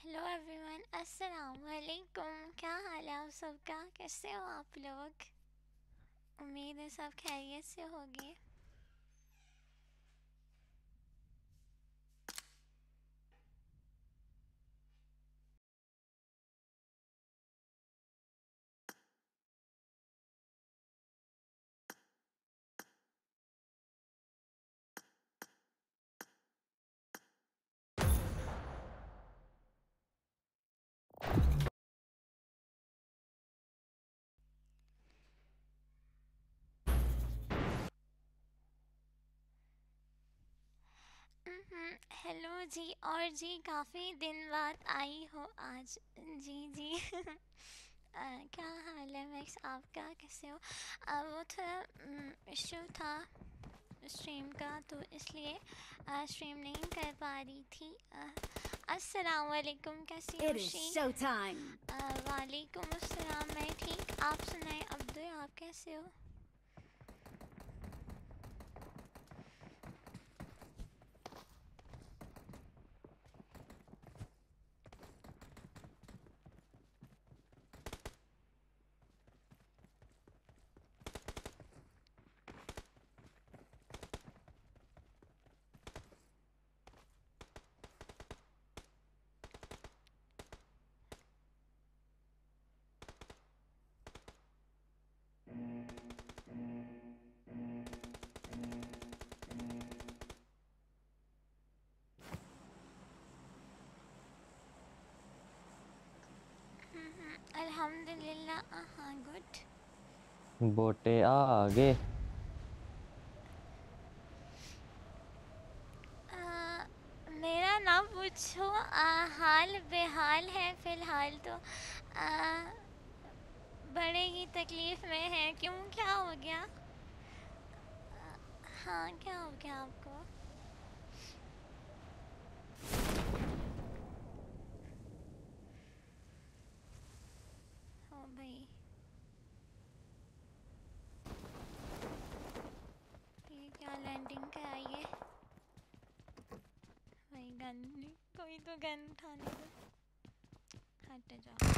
Hello everyone अस्सलाम वालेकुम क्या हाल है आप सबका? कैसे हो आप लोग? उम्मीद है सब खैरियत से होगी। हेलो जी और जी काफ़ी दिन बाद आई हो आज। जी जी। आ, क्या हाल है मैक्स? आपका कैसे हो? आ, वो थोड़ा इशू था स्ट्रीम का तो इसलिए आ, स्ट्रीम नहीं कर पा रही थी। वालेकुम कैसी हो वालेकुम अस्सलाम मैं ठीक। आप सुनाए अब्दुल आप कैसे हो हम्म, हाँ गुड। बोटे आगे। आ, मेरा नाम पूछो। आ, हाल बेहाल है फ़िलहाल तो। आ, बड़े ही तकलीफ़ में है। क्यों क्या हो गया? हाँ क्या हो गया आपको कोई तो गन उठाने दो हट जाओ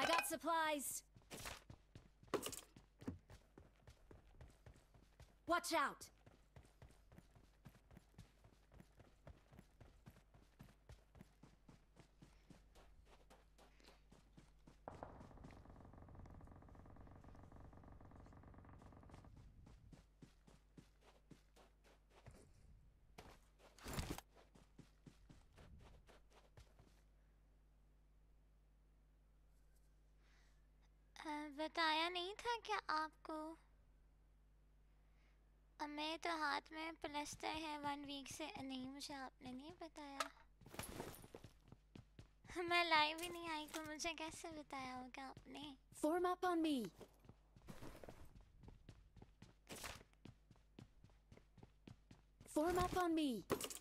I got supplies. Watch out. नहीं था क्या आपको अब तो हाथ में प्लस्तर है वन वीक से नहीं, मुझे आपने नहीं बताया मैं लाइव ही नहीं आई तो मुझे कैसे बताया होगा आपने Form up on me. Form up on me.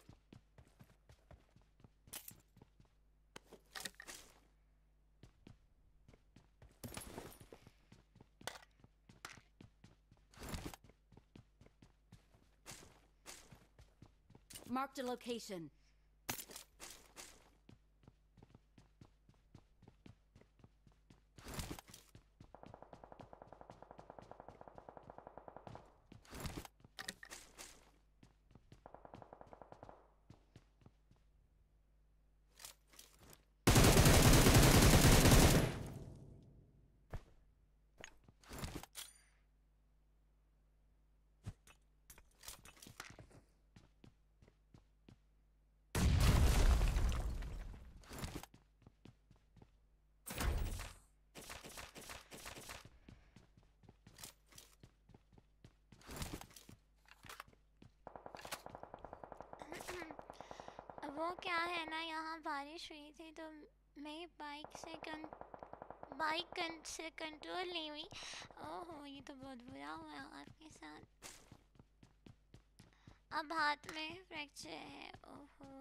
Marked a location. बारिश हुई थी तो मैं बाइक से कं बाइक कं, से कंट्रोल नहीं हुई। ओहो, ये तो बहुत बुरा हुआ आपके साथ। अब हाथ में फ्रैक्चर है। ओहो।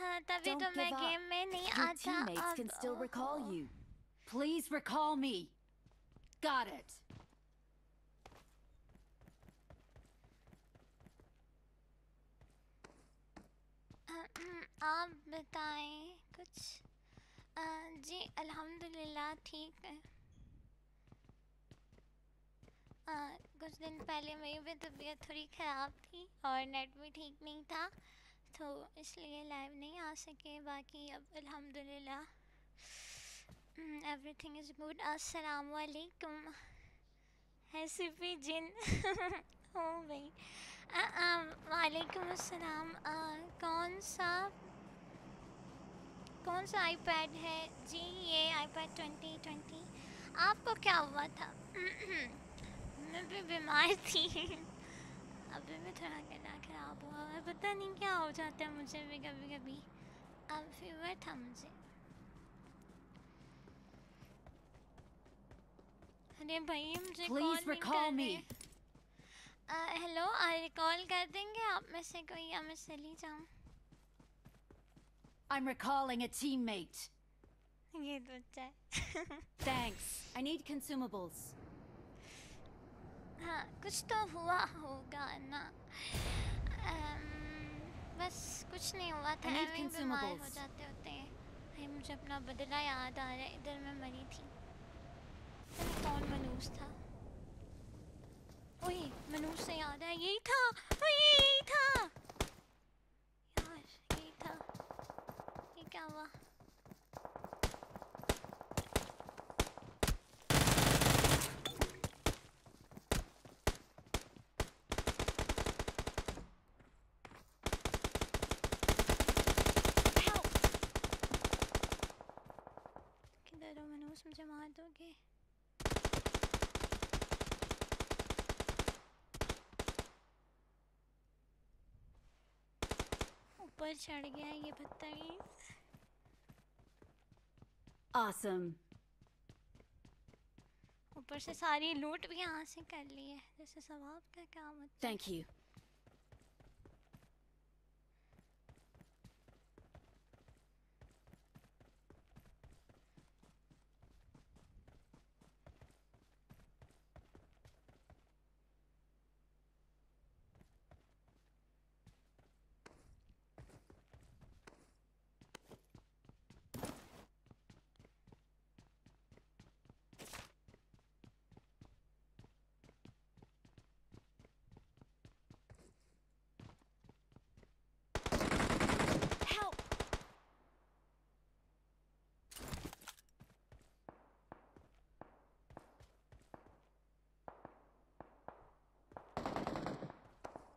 अभी Don't तो मैं गेम में नहीं Your आता teammates can still recall you. Please recall me. Got it. आप बताएँ कुछ जी अल्हम्दुलिल्लाह ठीक है कुछ दिन पहले मेरी भी तबीयत थोड़ी ख़राब थी और नेट भी ठीक नहीं था तो इसलिए लाइव नहीं आ सके बाकी अब अल्हम्दुलिल्लाह। एवरीथिंग इज़ गुड अस्सलाम वालेकुम है सिफी जिन। हो अ, वालेकुम अस्सलाम। कौन सा कौन सा आईपैड है? जी ये आईपैड 2020 आपको क्या हुआ था? मैं भी बीमार थी। अभी भी थोड़ा गला खराब पता नहीं क्या हो जाता है मुझे भी कभी कभी अब फीवर था मुझे अरे भाई मुझे कॉल Please recall कर me. हेलो रिकॉल कर देंगे आप में से कोई या मैं चली जाऊँ I'm recalling a teammate. ये तो अच्छा है Thanks. I need consumables. हाँ कुछ तो हुआ होगा ना बस कुछ नहीं हुआ था ही बीमार हो जाते होते हैं। भाई मुझे अपना बदला याद आ रहा है इधर मैं मरी थी। कौन मनूस था। ओए मनूस से याद है यही था ओए यही था। यार यही था। ये क्या हुआ Help! किधर हो मनूस मुझे मार दोगे ऊपर चढ़ गया ये बदतमीज Awesome. ऊपर से सारी लूट भी यहाँ से कर ली है जैसे सवाब का काम होता है थैंक you.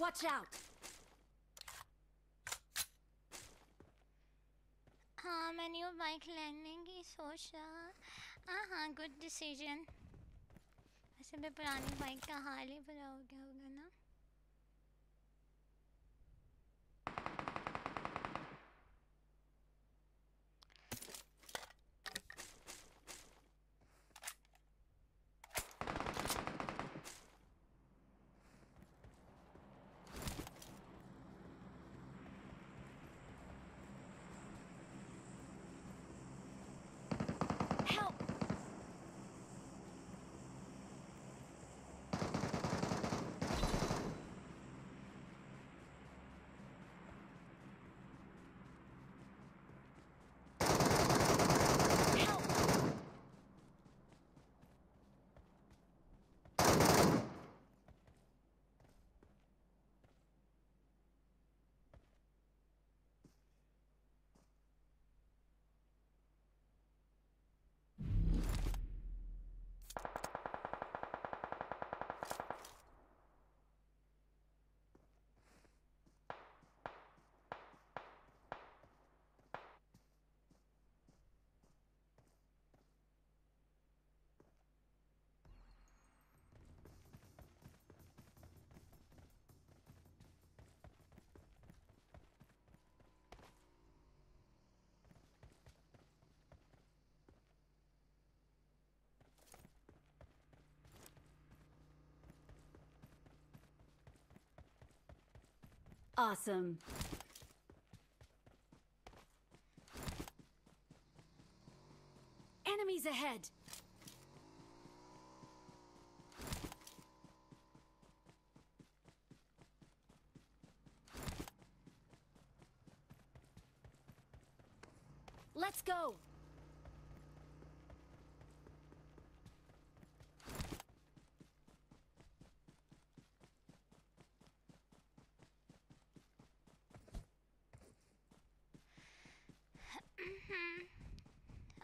Watch out! हाँ मैं न्यू बाइक लेने की सोच रहा हाँ हाँ गुड डिसीज़न वैसे भी पुरानी बाइक का हाल ही बुरा हो Awesome. Enemies ahead!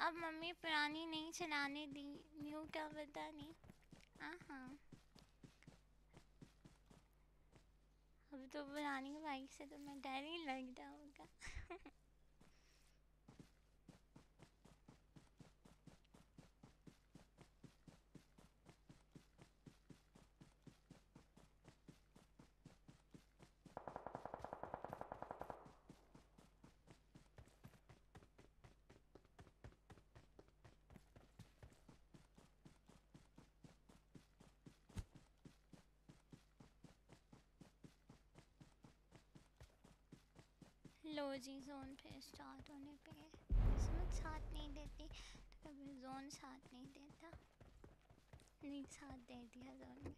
अब मम्मी पुरानी नहीं चलाने दी, न्यू क्या पता नहीं। हाँ अब तो पुरानी बाइक से तो मैं डर ही लग लगता होगा लो जी जोन पे स्टार्ट होने पे किस्मत साथ नहीं देती तो कभी जोन साथ नहीं देता। नहीं साथ दे दिया जोन ने।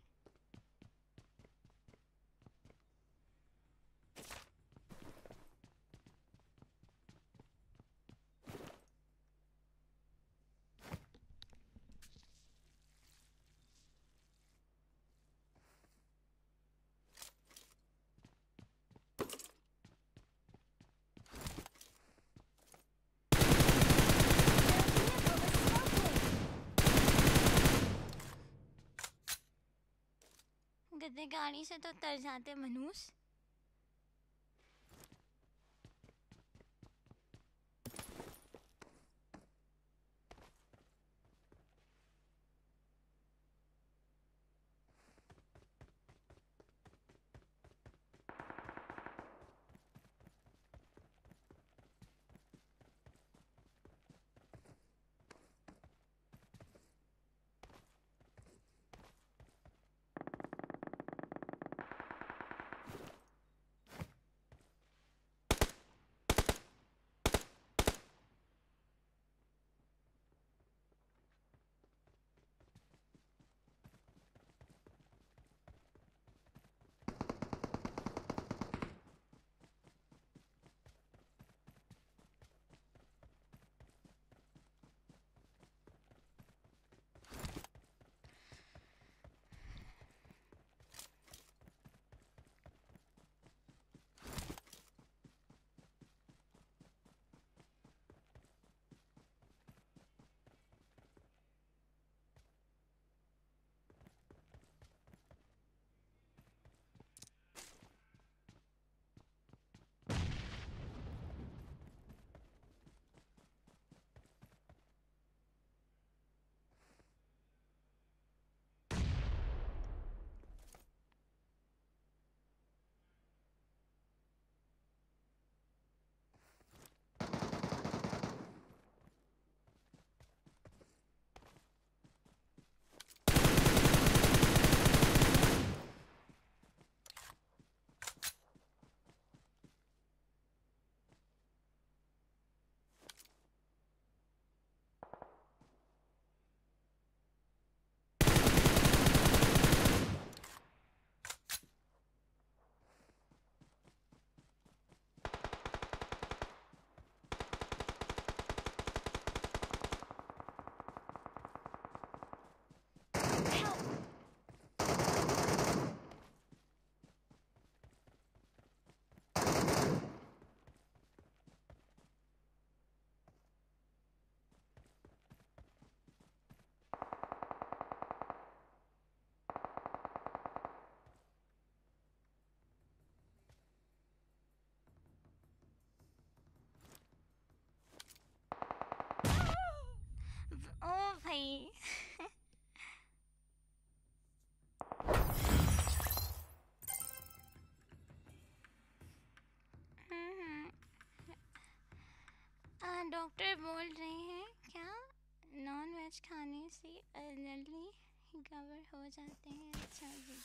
गद्दे कहानी से तो तर जाते मनुष्य। डॉक्टर बोल रहे हैं, क्या नॉन वेज खाने से जल्दी रिकवर हो जाते हैं? अच्छा जी।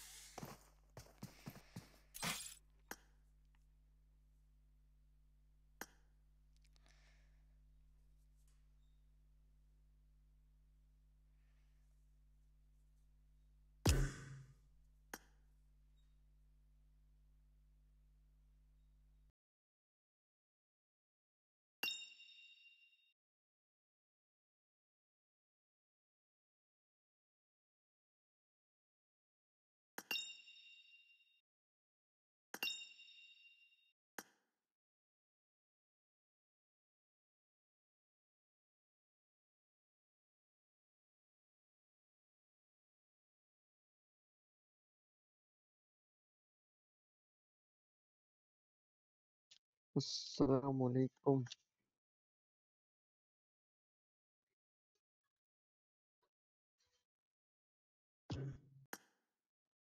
अस्सलामुअलैकुम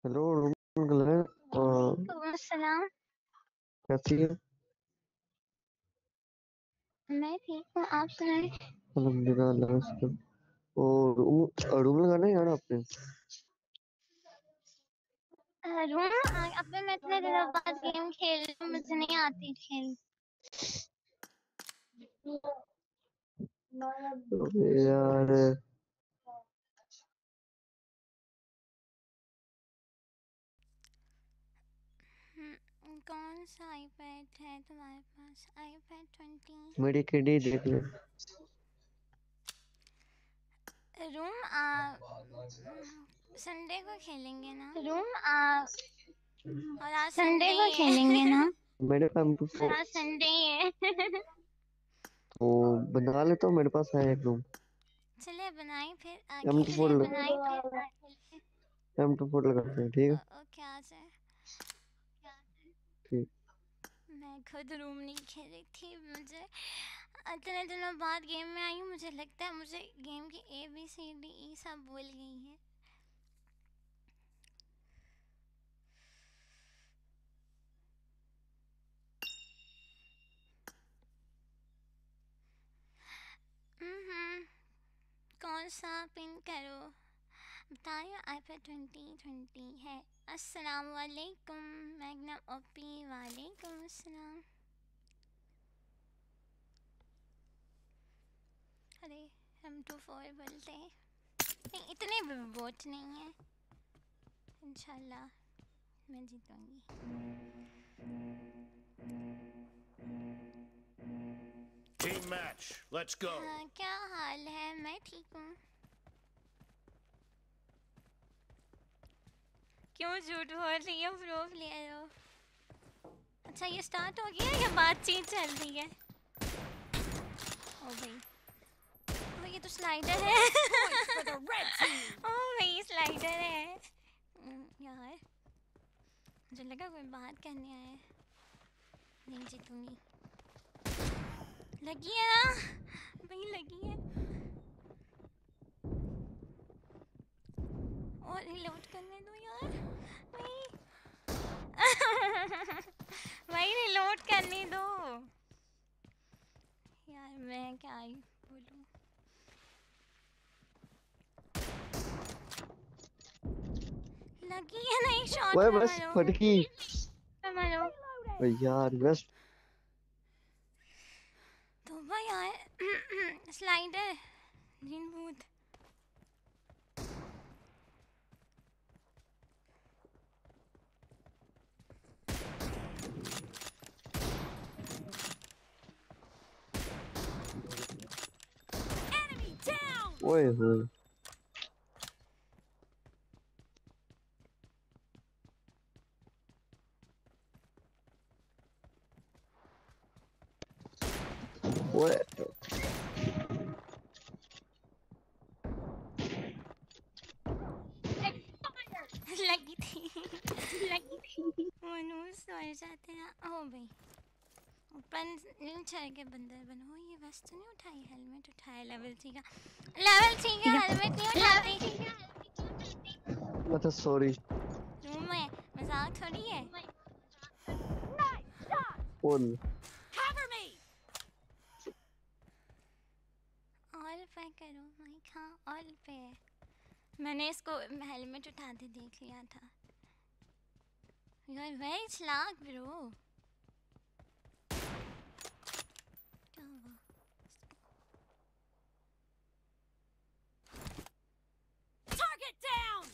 हेलो गलत कैसी है? मैं ठीक हूँ आप सुनाएँ। अल्हम्दुलिल्लाह और यार आपने? रूम अब मैं इतने दिनों बाद गेम खेल रही हूँ मुझे नहीं आती खेल यार कौन सा आईपैड है तुम्हारे पास? आईपैड ट्वेंटी मेरी केडी देख ले। रूम आ संडे को खेलेंगे ना? रूम आ और आज संडे को खेलेंगे ना? मेरे पास तो आज संडे है। तो बना लेता हूँ मेरे पास है एक रूम चले बनाई फिर हम तो बनाई फिर खेले। एम टू फोर लगाते हैं ठीक है? ओके आ जाए ठीक। मैं खुद रूम नहीं खेली थी मुझे इतने दिनों बाद गेम में आई हूँ मुझे लगता है मुझे गेम की A B C D E सब भूल गई है। कौन सा पिन करो? बताइए आईपैड ट्वेंटी ट्वेंटी है। अस्सलाम वालेकुम मैग्नम ओपी वालेकुम अस्सलाम अरे, हम टू फोर बोलते हैं। नहीं, इतने वोट नहीं है। इंशाल्लाह, मैं जीतूँगी। Team match. Let's go. हाँ, क्या हाल है? मैं ठीक हूँ। क्यों झूठ बोल रही हो? प्रूफ ले लो अच्छा ये स्टार्ट हो गया या बातचीत चल रही है? ओ भाई। ओ ये तो स्लाइडर है. ओ भाई स्लाइडर है। हम्म, यार। मुझे लगा कोई बात करने आया है। नहीं जीतूँगी लगी है। ना भाई लगी है। और रिलोड करने दो यार। भाई। भाई रिलोड करने दो। यार मैं क्या ही बोलूँ। लगी है ना एक शॉट मारो में मारो यार बस तो भाई यार स्लाइडर जिन भूत Enemy down. ओए लगी थी लगी थी मनुष्य मर जाते हैं ओ भाई ऊपर नहीं के बंदर बनो ये बस तो नहीं उठाई हेलमेट उठाया लेवल थ्री का लेवल थ्री का हेलमेट नहीं उठाती अच्छा सॉरी रूम में मज़ाक थोड़ी है। बोल Cover me. ऑल पे करो माइक हाँ ऑल पे है मैंने इसको हेलमेट उठाते देख लिया था यू आर वेरी चालाक ब्रो क्या हुआ Target down.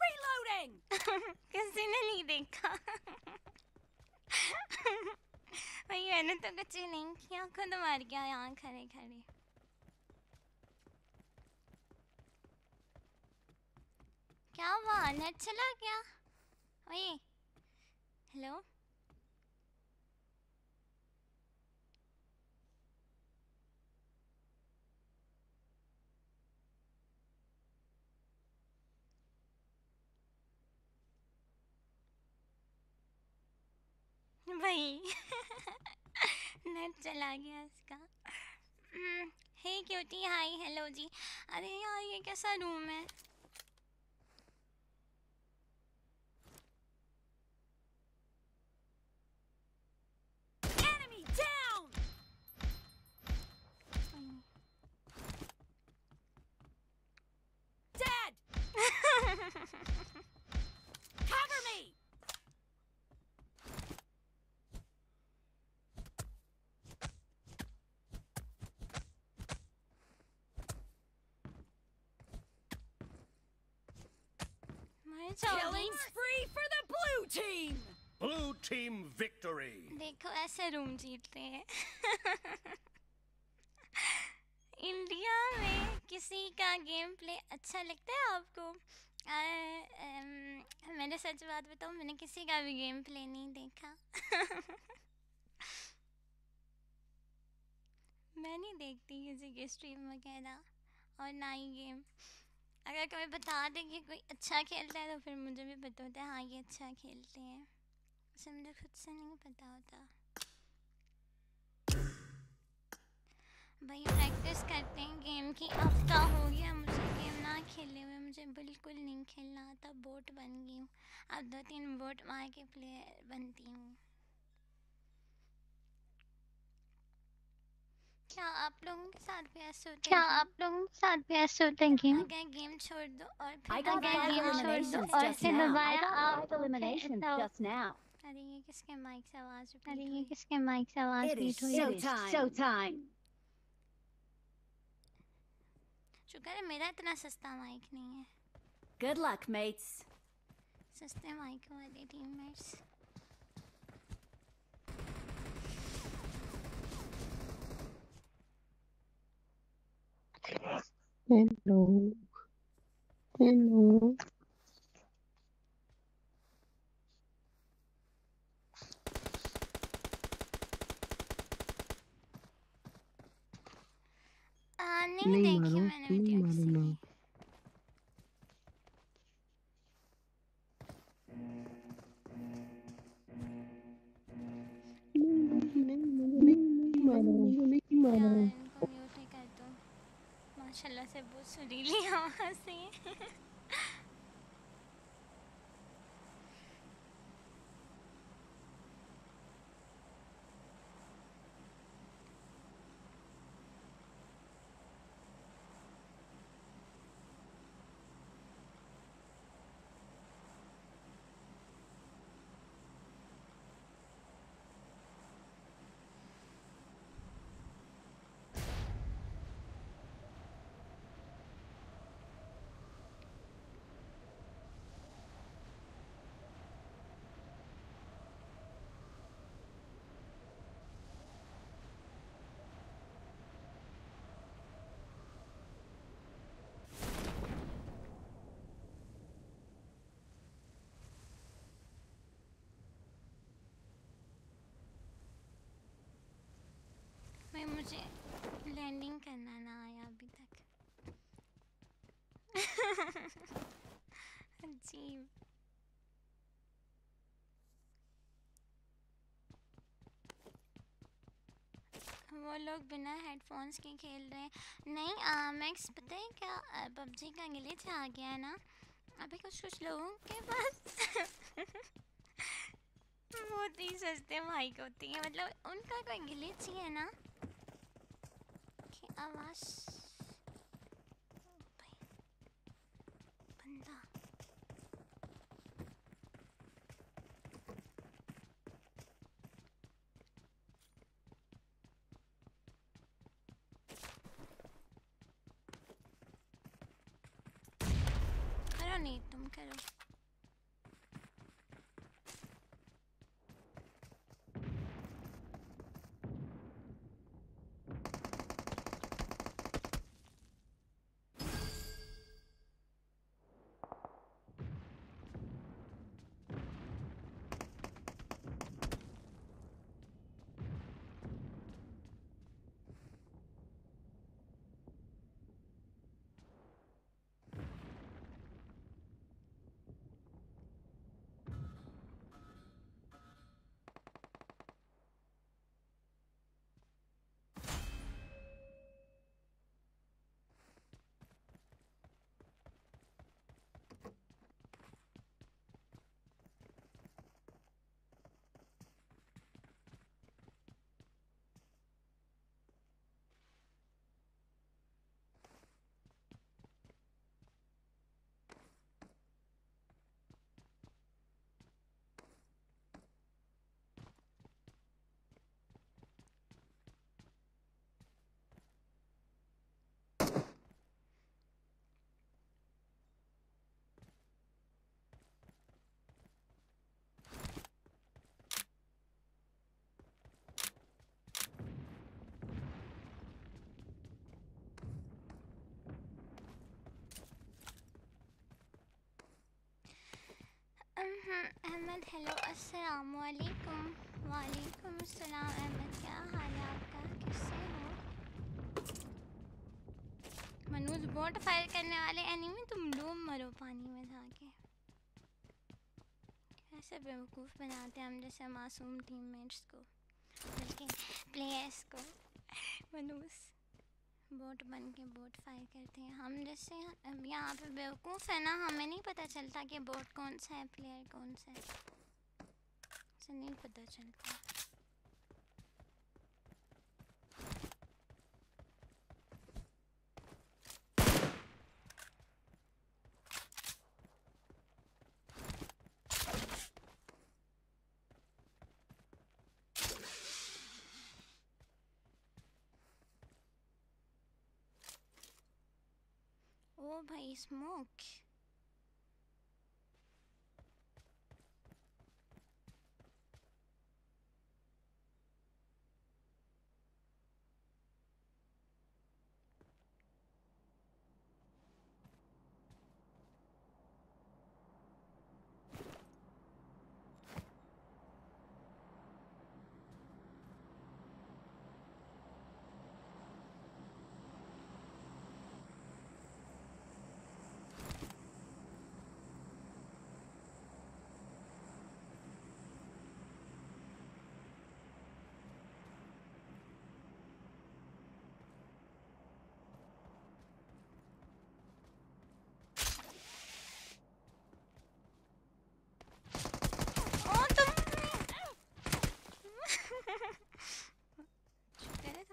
Reloading. किसी ने नहीं देखा भाई मैंने तो कुछ नहीं किया खुद मर गया यहाँ खड़े खड़े क्या हुआ नेट चला गया। ओए हेलो भाई नेट चला गया इसका। हे क्यूटी हाय हेलो जी। अरे यार, ये कैसा रूम है? Team victory. देखो ऐसे रूम जीतते हैं। इंडिया में किसी का गेम प्ले अच्छा लगता है आपको? आ, अम, मैंने सच बात बताऊँ मैंने किसी का भी गेम प्ले नहीं देखा। मैं नहीं देखती किसी की स्ट्रीम वगैरह और ना ही गेम। अगर कोई बता दे कि कोई अच्छा खेलता है तो फिर मुझे भी पता होता है हाँ ये अच्छा खेलते हैं। उसे मुझे खुद से नहीं पता होता। भाई प्रैक्टिस करते हैं गेम की। हफ़्ता हो गया मुझे गेम ना खेले हुए मुझे बिल्कुल नहीं खेलना आता। बोट बन गई हूँ। अब दो तीन बोट मार के प्लेयर बनती हूँ। क्या आप लोगों के साथ भी ऐसे होते क्या आप लोगों के साथ भी ऐसे होते हैं गेम अगर गेम छोड़ दो और फिर अगर गेम छोड़ दो और फिर दोबारा got आओ five तो फिर eliminations तो just now. अरे ये किसके माइक से आवाज़ अरे रिपीट ये हुई किसके माइक से आवाज़ It is बीट हुई showtime. Showtime. शुक्र है मेरा इतना सस्ता माइक नहीं है Good luck, mates. सस्ते माइक वाले टीममेट्स हेलो हेलो नहीं, नहीं देखी मारो, मैंने नहीं मारो दो माशाल्लाह से बहुत सुरीली आवाज़ है मुझे लैंडिंग करना ना आया अभी तक। अजीब। वो लोग बिना हेडफोन्स के खेल रहे हैं। नहीं आ, मैक्स पता है क्या? पबजी का ग्लिच आ गया है ना? अभी कुछ कुछ लोगों के पास बहुत ही सस्ते माइक होती है। मतलब उनका कोई ग्लिच ही है ना? कि आवाज़ भाई अहमद हेलो अस्सलाम वालेकुम वालेकुम अस्सलाम अहमद, क्या हाल है आपका? कैसे हो? मनोज बोट फायर करने वाले एनिमी तुम डूब मरो पानी में जाके। कैसे बेवकूफ़ बनाते हैं हम जैसे मासूम टीममेट्स को, बल्कि प्लेयर्स को। मनोज बोट बन के बोट फायर करते हैं। हम जैसे अब यहाँ पे बेवकूफ़ है ना, हमें नहीं पता चलता कि बोट कौन सा है, प्लेयर कौन सा है। नहीं पता चलता। ओ भाई स्मोक ओ तुम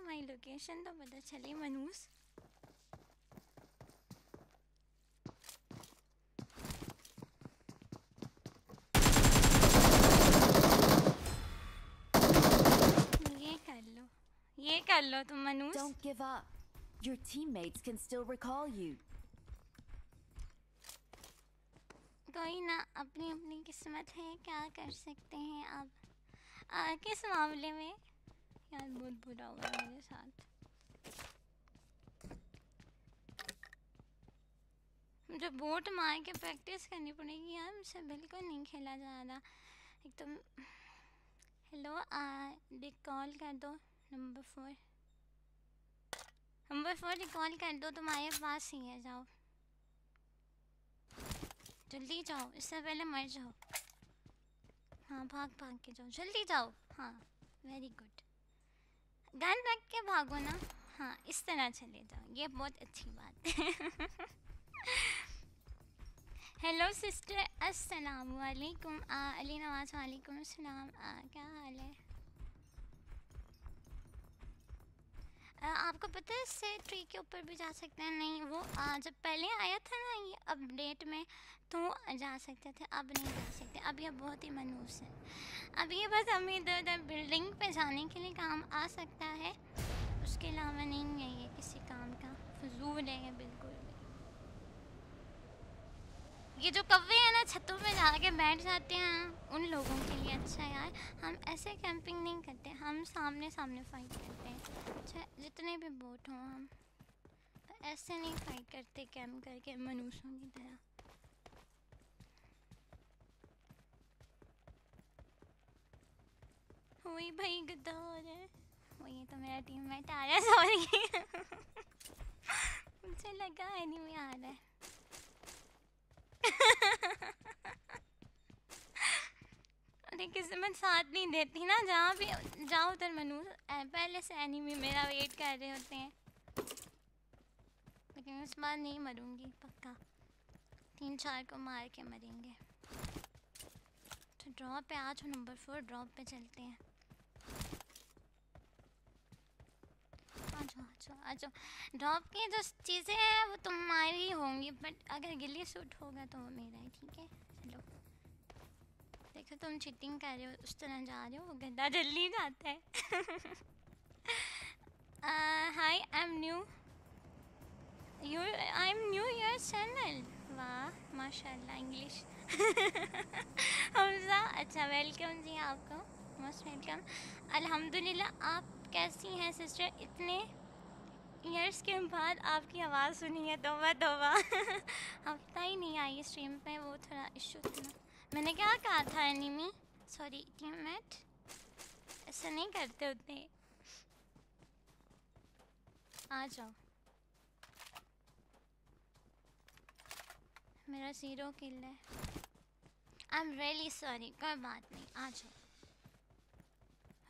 है तुम्हारी लोकेशन तो पता चली मनूस ये कर लो। ये कर लो तुम मनूस Don't give up. Your teammates can still recall you. कोई ना अपनी अपनी किस्मत है क्या कर सकते हैं आप? आ, किस मामले में? यार बहुत बुरा हुआ मेरे साथ मुझे बोट मार के प्रैक्टिस करनी पड़ेगी यार मुझसे बिल्कुल नहीं खेला जा रहा एकदम हेलो आ रिकॉल कर दो number four number four recall कर दो तुम्हारे पास ही है जाओ जल्दी जाओ इससे पहले मर जाओ हाँ भाग भाग के जाओ जल्दी जाओ हाँ वेरी गुड गन रख के भागो ना। हाँ इस तरह चले जाओ। ये बहुत अच्छी बात है। हेलो सिस्टर अस्सलाम वालेकुम अली नवाज़ वालेकुम सलाम। क्या हाल है? आपको पता है इससे ट्री के ऊपर भी जा सकते हैं। नहीं, वो जब पहले आया था ना, ये अपडेट में तो जा सकते थे, अब नहीं जा सकते। अब ये बहुत ही मनूस है। अब ये बस हमें इधर उधर बिल्डिंग पे जाने के लिए काम आ सकता है। उसके अलावा नहीं है ये किसी काम का। फजूल है बिल्कुल भी ये जो कौवे हैं ना, छतों में जाके बैठ जाते हैं। उन लोगों के लिए अच्छा यार। हम ऐसे कैंपिंग नहीं करते, हम सामने सामने फाइट करते हैं। अच्छा जितने भी बोट हों हम ऐसे नहीं फाइट करते कैंप करके मनुष्यों की तरह। वही भाई गद्दा हो। रहा वही तो मेरा टीम मेट आ रहा है सॉरी मुझे लगा एनिमी आ रहा है। अरे, किस्मत साथ नहीं देती ना, जहाँ भी, जाओ उधर मनु। पहले से एनिमी मेरा वेट कर रहे होते हैं। लेकिन इस बार नहीं मरूँगी, पक्का। तीन चार को मार के मरेंगे। तो ड्रॉप पे, आज नंबर फोर ड्रॉप पे चलते हैं। आ जाओ ड्रॉप की जो चीज़ें हैं वो तुम्हारी होंगी बट अगर गिल्ली सूट होगा तो वो मेरा है, ठीक है? चलो। देखो तुम चीटिंग कर रहे हो, उस तरह जा रहे हो, वो गद्दा जल्दी जाता है। Hi I am new you I am new your channel वाह, माशाल्लाह इंग्लिश हमजा अच्छा वेलकम जी आपको। मोस्ट वेलकम अल्हम्दुलिल्लाह, आप कैसी हैं सिस्टर इतने ईयर्स के बाद आपकी आवाज़ सुनी है तोबा तोबा हफ़्ता ही नहीं आई स्ट्रीम पे, वो थोड़ा इशू था मैंने क्या कहा था एनिमी सॉरी टीममेट ऐसा नहीं करते होते। आ जाओ। मेरा ज़ीरो किल है। आई एम रियली सॉरी कोई बात नहीं, आ जाओ।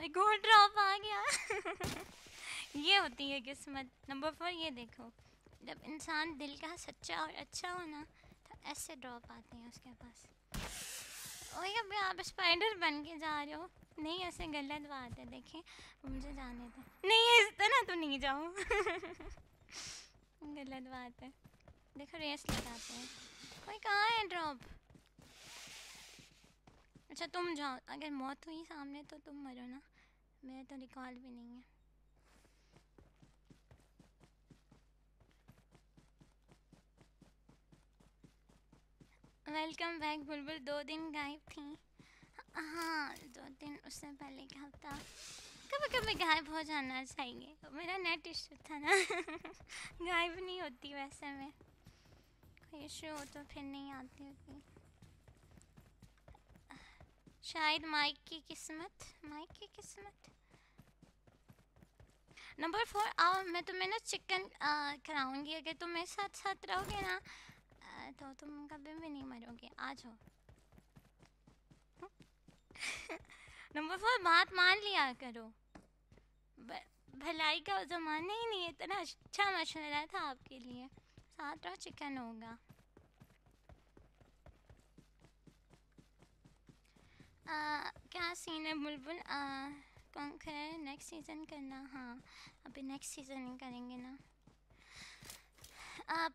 गोल्ड ड्रॉप आ गया। ये होती है किस्मत। नंबर फोर ये देखो। जब इंसान दिल का सच्चा और अच्छा हो ना तो ऐसे ड्रॉप आते हैं उसके पास। ओए अभी आप स्पाइडर बन के जा रहे हो। नहीं, ऐसे गलत बात है, देखें। मुझे जाने दो। नहीं, इस तरह तो नहीं जाओ गलत बात है। देखो रेस लगाते हैं। कोई कहाँ है ड्रॉप? अच्छा तुम जाओ। अगर मौत हुई सामने तो तुम मरो ना। मेरा तो रिकॉल भी नहीं है। Welcome back Bulbul. दो दिन गायब थी। हाँ दो दिन, उससे पहले का हफ़्ता कभी कभी गायब हो जाना चाहिए। मेरा नेट इशू था ना। गायब नहीं होती वैसे मैं। कोई इशू हो तो फिर नहीं आती होती। शायद माइक की किस्मत माइक की किस्मत। नंबर फोर आओ मैं तुम्हें ना चिकन कराऊँगी अगर तुम मेरे साथ साथ रहोगे ना आ, तो तुम कभी भी नहीं मरोगे। आ जाओ। नंबर फोर बात मान लिया करो। भलाई का ज़माना ही नहीं है। इतना अच्छा मशवरा था आपके लिए। साथ रहो चिकन होगा। आ, क्या सीन है बुलबुल? कंकर नेक्स्ट सीज़न करना हाँ। अभी नेक्स्ट सीज़न ही करेंगे ना।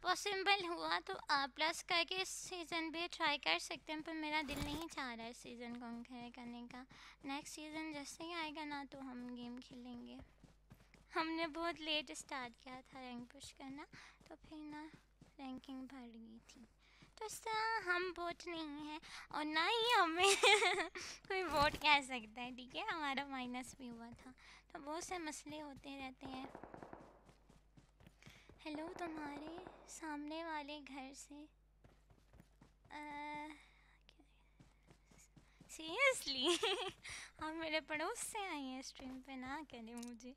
पॉसिबल हुआ तो प्लस करके इस सीज़न भी ट्राई कर सकते हैं पर मेरा दिल नहीं चाह रहा है इस सीज़न कंकर करने का। नेक्स्ट सीज़न जैसे ही आएगा ना तो हम गेम खेलेंगे। हमने बहुत लेट स्टार्ट किया था रैंक पुश करना तो फिर ना रैंकिंग बढ़ गई थी। तो इस हम वोट नहीं हैं और ना ही हमें कोई वोट कह सकता है, ठीक है? हमारा माइनस भी हुआ था। तो बहुत से मसले होते रहते हैं। हेलो तुम्हारे सामने वाले घर से। सीरियसली हम मेरे पड़ोस से आई हैं स्ट्रीम पे, ना करें मुझे।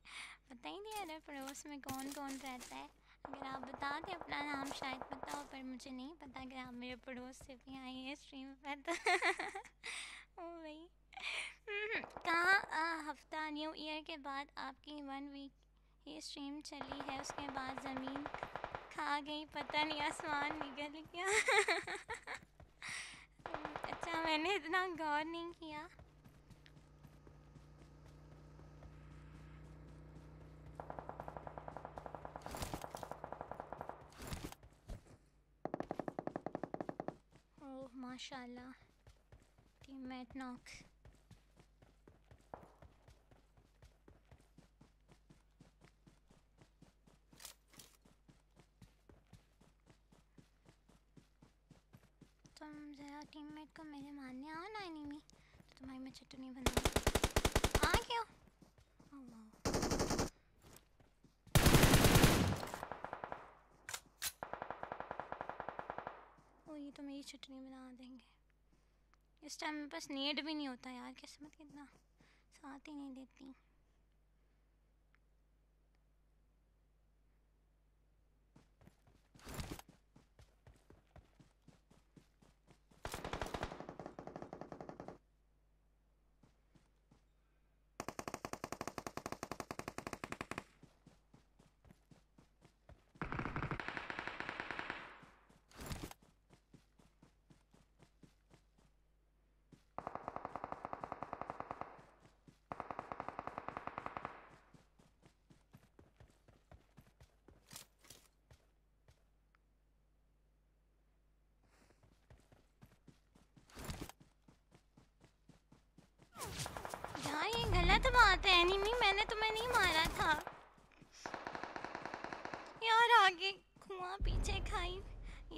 पता ही नहीं मेरे पड़ोस में कौन कौन रहता है। अगर आप बता दें अपना नाम शायद पता हो पर मुझे नहीं पता अगर आप मेरे पड़ोस से भी आई हैं स्ट्रीम पर तो। ओ भाई। हम्म, कहाँ हफ़्ता न्यू ईयर के बाद आपकी वन वीक ये स्ट्रीम चली है उसके बाद ज़मीन खा गई पता नहीं आसमान निकल गया। अच्छा मैंने इतना गौर नहीं किया ओह माशाल्लाह। टीममेट नॉक तुम जरा टीममेट को मेरे आओ ना एनिमी तो तुम्हारी मैं बना आ ओ ये तो मेरी चटनी बना देंगे। इस टाइम मेरे पास नेट भी नहीं होता यार किस्मत कितना साथ ही नहीं देती।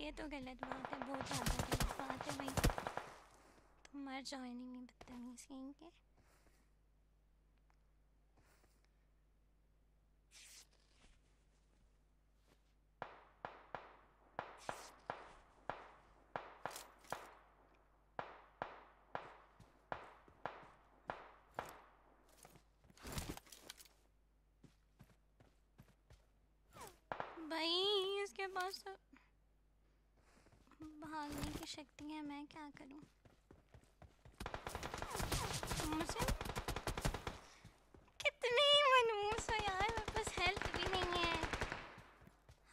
ये तो गलत बात है, बहुत ज़्यादा गलत बात है भाई। मर जॉइनिंग में बदतमीज कहीं के भाई, इसके पास तो है, मैं क्या करूँ? मुझे कितनी मनहूस हो यार, मेरे पास हेल्थ भी नहीं है।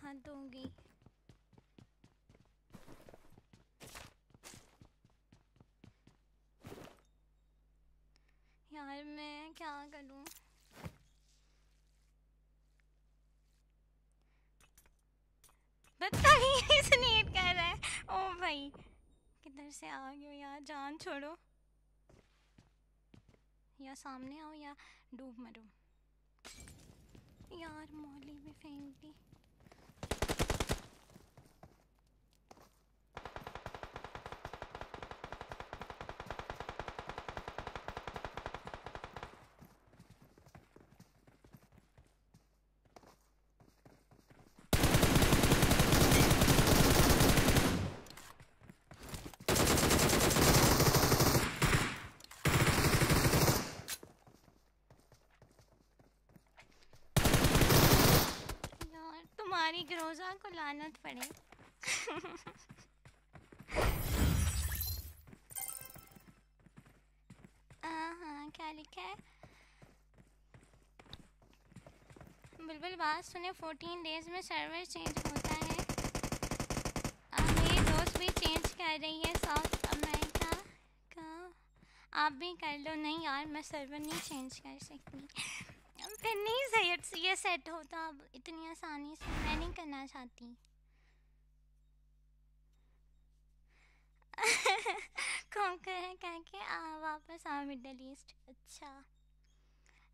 हद होगी यार, मैं क्या करूँ बदतमीज नीट कर रहा है ओ भाई किधर से आ हो यार, जान छोड़ो। या सामने आओ या डूब मरो। यार, मोली भी फेंक दी। तुम्हारी ग्रोजा को लानत पड़े। क्या लिखा है? बुलबुल बात सुने 14 डेज़ में सर्वर चेंज होता है। मेरी दोस्त भी चेंज कर रही है साउथ अमेरिका का। आप भी कर लो, नहीं यार, मैं सर्वर नहीं चेंज कर सकती। फिर नहीं सही ये सेट होता अब इतनी आसानी से मैं नहीं करना चाहती। कौन करे कह के आ वापस आ मिडल ईस्ट अच्छा।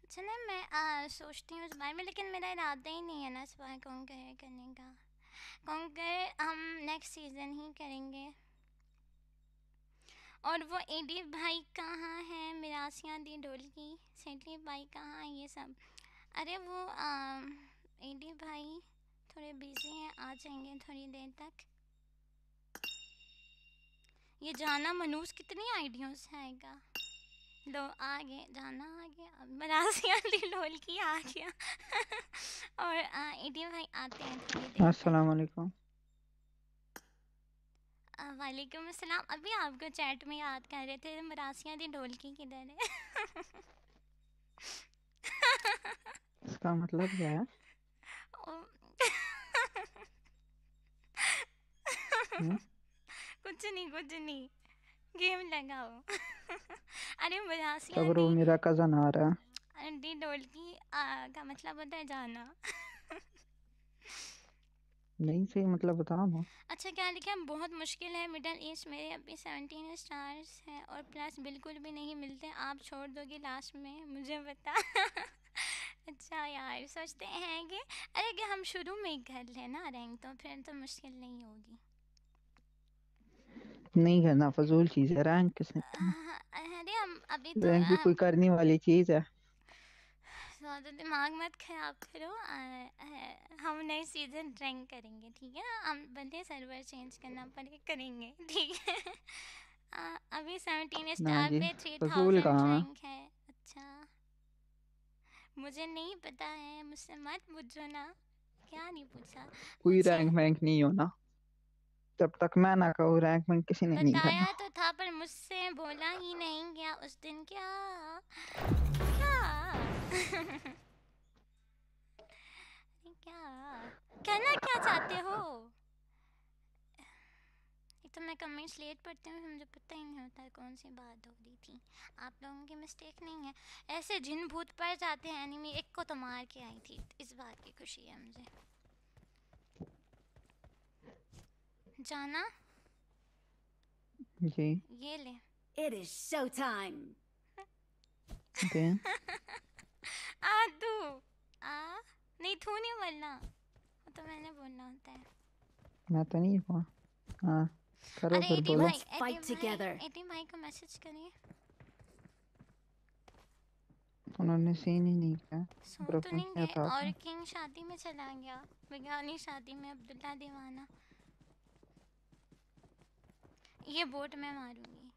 अच्छा ना मैं आ, सोचती हूँ उस बारे में लेकिन मेरा इरादा ही नहीं है ना इस बार करे करने का। कौन करे हम नेक्स्ट सीज़न ही करेंगे। और वो एडी भाई कहाँ है? मिरासियाँ दी ढोलकी सेठली भाई कहाँ है? ये सब। अरे वो एडी भाई थोड़े बिज़ी हैं आ जाएँगे थोड़ी देर तक। ये जाना मनूस कितनी आइडियोज है आएगा? लो आ गए जाना आ गया अब मिरासियाँ दी ढोलकी आ गया। और एडी भाई आते हैं थोड़ी देर अस्सलाम वालेकुम वालेकुम अस्सलाम। अभी आपको चैट में याद कर रहे थे मरासियाँ दी ढोलकी किधर है? इसका मतलब क्या है? हम्म? कुछ नहीं कुछ नहीं। गेम लगाओ। अरे मरासियाँ तब रो मेरा कज़न आ रहा है। ढोलकी आ, का मतलब होता है जाना। नहीं सही मतलब बता ना। अच्छा क्या लिखा है? बहुत मुश्किल है। मिडल ईस्ट मेरे अभी सेवनटीन स्टार्स हैं और प्लस बिल्कुल भी नहीं मिलते। आप छोड़ दोगे लास्ट में मुझे बता। अच्छा यार सोचते हैं कि अरे कि हम शुरू में ही कर लें ना रैंक तो फिर तो मुश्किल नहीं होगी। नहीं करना फजूल चीज़ है रैंक किसने अरे हम अभी तो रैंक भी कोई करने वाली चीज़ है। ज़्यादा दिमाग मत खराब करो हम नए सीज़न रैंक करेंगे ठीक है? हम भले सर्वर चेंज करना पड़े करेंगे ठीक है? अभी सेवनटीन स्टार पे थ्री थाउज़ेंड रैंक है अच्छा। मुझे नहीं पता है मुझसे मत पूछो ना। क्या नहीं पूछा? कोई रैंक वैंक नहीं होना जब तक मैं ना कहूँ रैंक वैंक किसी ने नहीं बताया तो था पर मुझसे बोला ही नहीं गया उस दिन। क्या? क्या? क्या? कहना क्या चाहते हो? तो मैं कमेंट्स लेट पढ़ती हूँ मुझे पता ही नहीं होता है कौन सी बात हो रही थी। आप लोगों की मिस्टेक नहीं है। ऐसे जिन भूत पड़ जाते हैं एनिमी एक को तो मार के आई थी। इस बात की खुशी है मुझे। जाना? जी। ये ले। It is showtime. दे। आ तू आ? नहीं तू नहीं बोलना। तो मैंने बोलना होता है। मैं तो नहीं हुआ। हाँ। करो फिर बोलो fight एटी together. भाई को मैसेज करिए उन्होंने सीन ही नहीं किया तो नहीं किया था और किंग शादी में चला गया विज्ञानी शादी में अब्दुल्ला दीवाना ये बोट मैं मारूँगी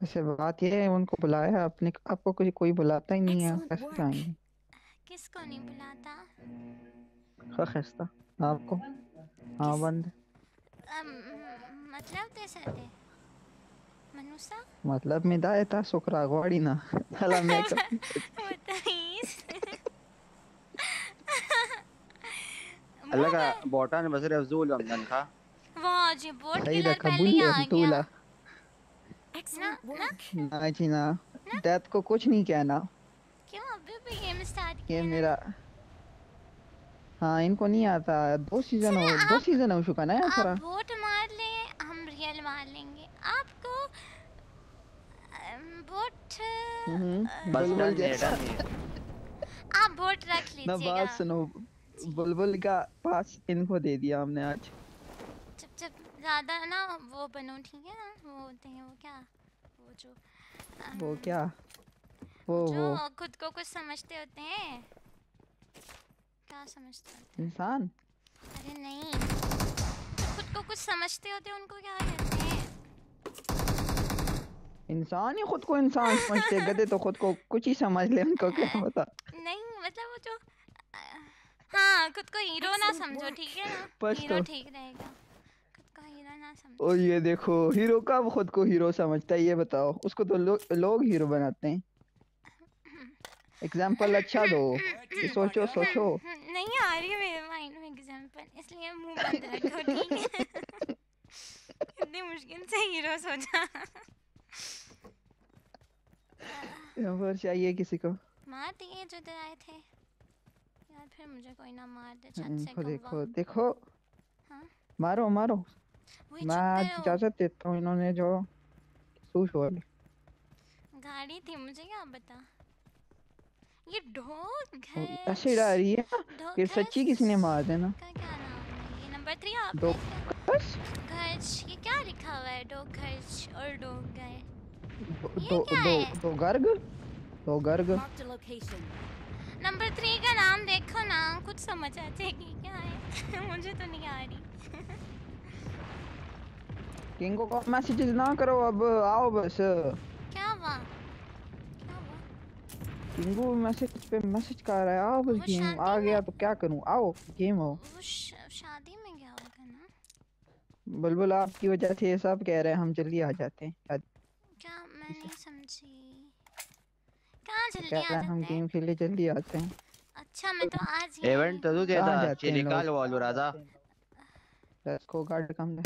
वैसे बात ये है उनको बुलाया आपने आपको कोई कोई बुलाता ही नहीं है कैसे जाएँगे किसको नहीं बुलाता खस्ता आपको हाँ बंद मतलब ते मनुसा मतलब मी दाय था सोकरा गवाडी ना। हला मेकअप अलग बोटान बसरे अफजूल हमदन खा। वाह जी बोट किलर रखा पहले आ गया। ना ना? ना जी ना। डेथ को कुछ नहीं कहना क्यों? अभी भी गेम स्टार्ट ये किया ना? मेरा हाँ इनको नहीं आता। दो सीज़न हो दो सीज़न हो चुका ना यार थोड़ा बोट मार ले हम रियल मार लेंगे। आपको बोट हम्म, बुलबुल जैसा। आप बोट रख ना बात सुनो बुलबुल का पास इनको दे दिया हमने आज। जब जब ज़्यादा ना वो बनो ठीक है? ना वो होते हैं वो क्या? वो जो वो क्या? वो जो खुद को कुछ समझते होते हैं। क्या समझते होते इंसान? अरे नहीं। जो खुद को कुछ समझते होते हैं उनको क्या कहते हैं? इंसान ही खुद को इंसान समझते गधे तो खुद को कुछ ही समझ ले उनको क्या पता? नहीं मतलब वो जो हाँ खुद को हीरो ना समझो ठीक है ना? हीरो तो। ठीक रहेगा। खुद को हीरो ना समझो। ओ ये देखो हीरो कब खुद को हीरो समझता है ये बताओ। उसको तो लो, लोग हीरो बनाते हैं। एग्ज़ाम्पल अच्छा दो ये सोचो सोचो हम्म, नहीं आ रही है मेरे माइंड में एग्जांपल इसलिए मुँह बंद रखो ठीक है? इतनी मुश्किल से हीरो सोचा। पर चाहिए किसी को? मार दिए जो इधर आए थे। यार फिर मुझे कोई ना मार दे छत से देखो देखो हाँ? मारो मारो। मैं इजाज़त देता हूँ इन्होंने जो सूश वाली। गाड़ी थी मुझे क्या पता? ये वो घर ऐसे ही रही है? फिर सच्ची किसी ने मार देना? का क्या नाम है ये? नंबर थ्री आप ये क्या लिखा हुआ है? और गए ये दो क्या दो, है? दो गर्ग? दो गर्ग. नंबर थ्री का नाम देखो ना कुछ समझ आ जाएगी क्या है। मुझे तो नहीं आ रही। किंग को मैसेजेस ना करो अब आओ बस। क्या हुआ? किंगू मैसेज पे मैसेज कर रहा है आओ बस गेम आ गया तो क्या करूँ? आओ गेम हो वो शादी में गया होगा ना? बुलबुल आपकी वजह से ये सब कह रहे हैं हम जल्दी आ जाते हैं क्या मैं नहीं समझी। कहाँ जल्दी कह आ रहे हैं? हम गेम खेलने जल्दी आते हैं। अच्छा मैं तो आज इवेंट तो कहाँ देता जाते हैं चिलिकाल वालू राजा लेट्स गो गार्ड कम दे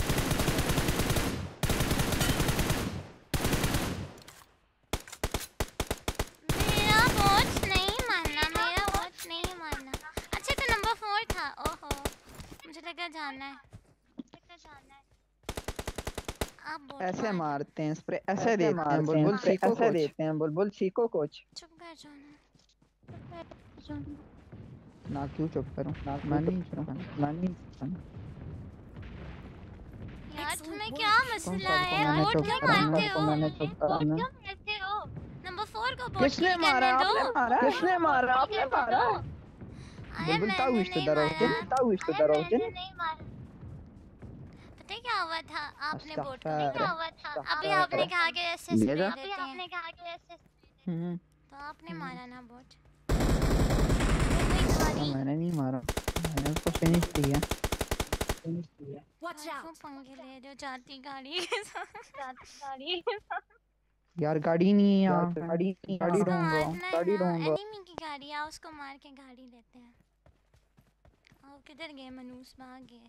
मेरा वॉच नहीं मारना मेरा वॉच नहीं मारना अच्छा तो नंबर फोर था ओहो मुझे लगा जाना है। आप बोल। ऐसे मारते हैं स्प्रे ऐसे देते हैं बुलबुल सीखो ऐसे देते हैं बुलबुल सीखो कुछ। चुप कर जाओ ना क्यों चुप करूँ? ना मैं नहीं चुप मैं नहीं चुप यार तुम्हें क्या मसला है? चुप क्यों मारते हो? करा ना। मारते हो? नंबर फोर को वोट किसने मारा? आपने मारा? किसने मारा? आपने मारा? बुलबुल ताऊ daraltın मारा ताऊ işte daraltın पता है क्या हुआ था आपने वोट अस्तगफुर। क्या हुआ था अभी आपने कहा कि ऐसे ये स्प्रे था? देते हैं। हम्म। तो आपने मारा ना वोट हाँ, मैंने नहीं मारा। मैंने उसको फिनिश किया गाड़ी के यार गाड़ी नहीं है यहाँ। गाड़ी नहीं गाड़ी गाड़ी रहा हूँ एनिमी की गाड़ी है उसको मार के गाड़ी लेते हैं। किधर गए मनूस में गए।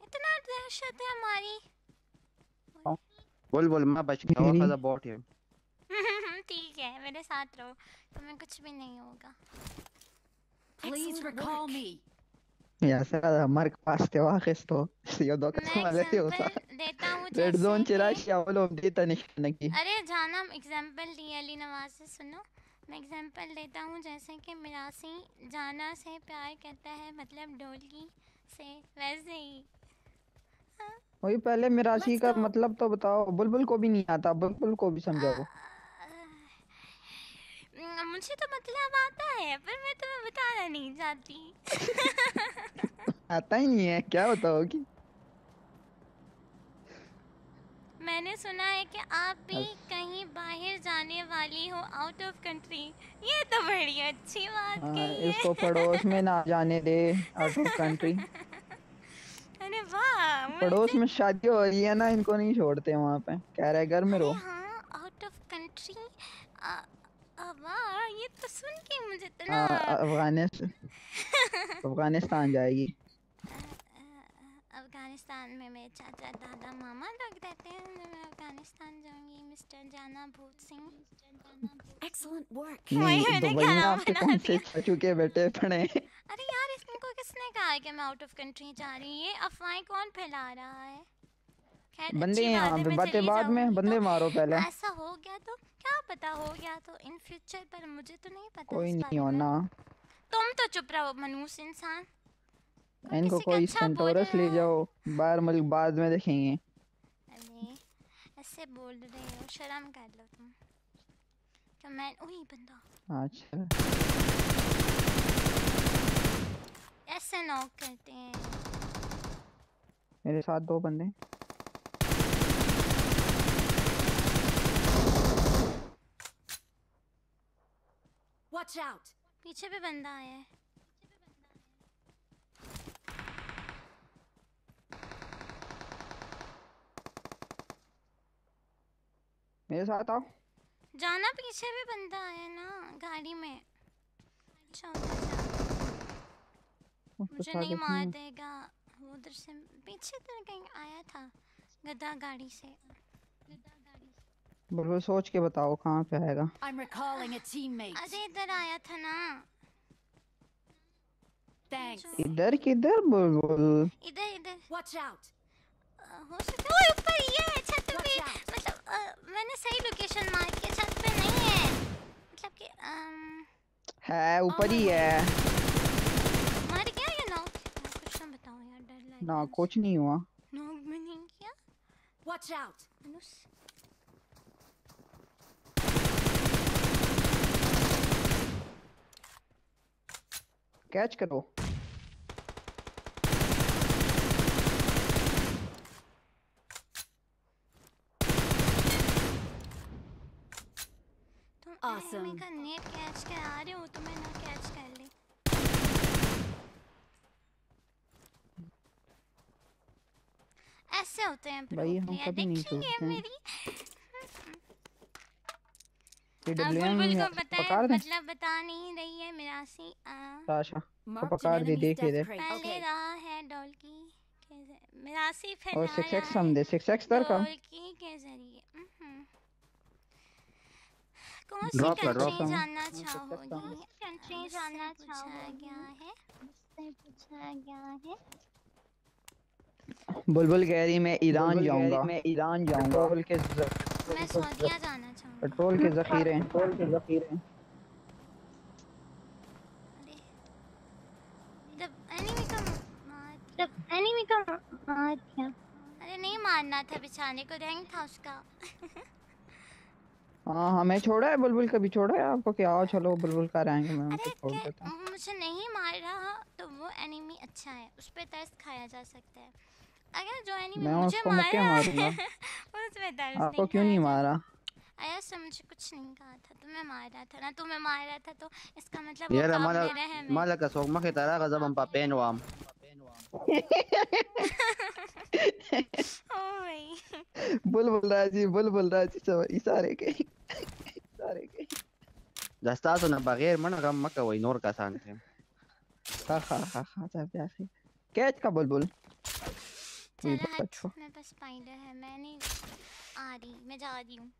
इतना दहशत है हमारी। हाँ। बोल बोल मैं बच गया और फजा बॉट है। ठीक है मेरे साथ रहो तुम्हें कुछ भी नहीं होगा। प्लीज़ रिकॉल मी या सर हमारे पास ते वाखस तो। यो दो कसम लेते हो सा देता हूँ रेड जोन चला शावलो देता निशान की। अरे जाना एग्जांपल डी अली नवाज़ से सुनो। मैं एग्ज़ाम्पल देता हूँ जैसे कि मिरासी जाना से प्यार करता है मतलब ढोलकी से वैसे ही। वही पहले मिरासी का मतलब तो बताओ बुलबुल को भी नहीं आता बुलबुल को भी समझाओ। मुझे तो मतलब आता है पर मैं तुम्हें बताना नहीं चाहती। आता ही नहीं है क्या बताओगी मैं मैंने सुना है कि आप भी कहीं बाहर जाने वाली हो आउट ऑफ़ कंट्री ये तो बड़ी अच्छी बात हाँ, कही है। इसको पड़ोस में ना जाने दे आउट ऑफ़ कंट्री अरे वाह पड़ोस में शादी हो रही है ना इनको नहीं छोड़ते वहाँ पे। कह रहे घर में रहो। हाँ आउट ऑफ़ कंट्री वाह ये तो सुन के मुझे तो हाँ, अफ़गानिस्तान अफ़गानिस्तान जाएगी। अफ़गानिस्तान में मेरे चाचा दादा मामा लोग रहते हैं मैं अफ़गानिस्तान जाऊँगी मिस्टर जाना भूत सिंह। Excellent work. वही नहीं मैंने दुबई आपके बना कौन से चाचू बेटे हैं? अरे यार इसको किसने कहा है कि मैं आउट ऑफ़ कंट्री जा रही हूँ? ये अफवाहें कौन फैला रहा है? बंदे यहाँ पे बातें बाद में बंदे तो मारो पहले। ऐसा हो गया तो क्या पता हो गया तो इन फ्यूचर पर मुझे तो नहीं पता कोई नहीं होना। तुम तो चुप रहो मनूस इंसान। इनको कोई अच्छा सेंटोरस ले जाओ बाहर मुल्क बाद में देखेंगे। अरे ऐसे बोल रहे हो शर्म कर लो तुम। क्या मैं वही बंदा। अच्छा। ऐसे नॉक करते हैं। मेरे साथ दो बंदे। Watch out. पीछे भी बंदा आया है। मेरे साथ आओ। जाना पीछे भी बंदा आया ना गाड़ी में। अच्छा मुझे नहीं मार देगा। वो उधर से पीछे तो कहीं आया था गधा गाड़ी से। बिल्कुल सोच के बताओ कहाँ पे आएगा. अरे इधर आया था ना. इधर किधर बुलबुल? इधर इधर। Out. अ, हो सकता है ऊपर ये है छत पे। मैंने सही लोकेशन मार्क किया छत पे नहीं है। मतलब कि है ऊपर ही है। मर गया या नॉक कुछ ना बताओ यार डर लग ना कुछ नहीं हुआ। नॉक भी नहीं किया? Watch out. अनुस कैच करो। Awesome. का नेट कैच करा रहे हो तुम्हें ना कैच कर ले। ऐसे होते हैं भाई, हम कभी नहीं सोचते। हैं। मेरी अब बुलबुल को पता है मतलब बता नहीं रही है मिरासी आ, राशा Marked पकड़ दे, देख crate. पहले रहा है डॉल की के मिरासी फैला और सिक्स एक्स हम दे सिक्स एक्स दर का। डॉल की के ज़रिए। कौन सी कंट्री हाँ, का। चाहोगी? कंट्री जानना पूछा गया है। मुझसे पूछा गया है। बुलबुल कह रही मैं ईरान जाऊँगा। मैं ईरान जाऊँगा। पेट्रोल के मैं सऊदीया जाना चाहूँगी। पेट्रोल के जखीरे पेट्रोल के जखीरे एनिमी का मार जब एनिमी का मार दिया। अरे नहीं मारना था बेचारे को। रैंक था उसका। हाँ हमें छोड़ा है बुलबुल कभी? छोड़ा है आपको क्या? आओ चलो बुलबुल का रहेंगे मैं उनको अरे छोड़ देता हूँ। मुझे नहीं मार रहा तो वो एनिमी अच्छा है उस पे तरस खाया जा सकता है। अगर जो एनिमी मुझे मार रहा है मारूँगा उस पे तरस आपको क्यों नहीं मारा? आया से मुझे कुछ नहीं कहा था तुम्हें मार रहा था ना तुम्हें मार रहा था तो इसका मतलब Yara वो mala काम मेरा है मैं mala ka sok makita ka zaman pa penwam. ओ भाई बुलबुल राज़ी बुलबुल राज़ी सब इशारे के। इशारे के। Dasta so na bagir man ka makaway nor ka san. खा खा खा खा सब प्यासे कैच का बुलबुल चल ये हट बच्चों मेरे पास स्पाइडर है मैं नहीं आ रही मैं जा रही हूँ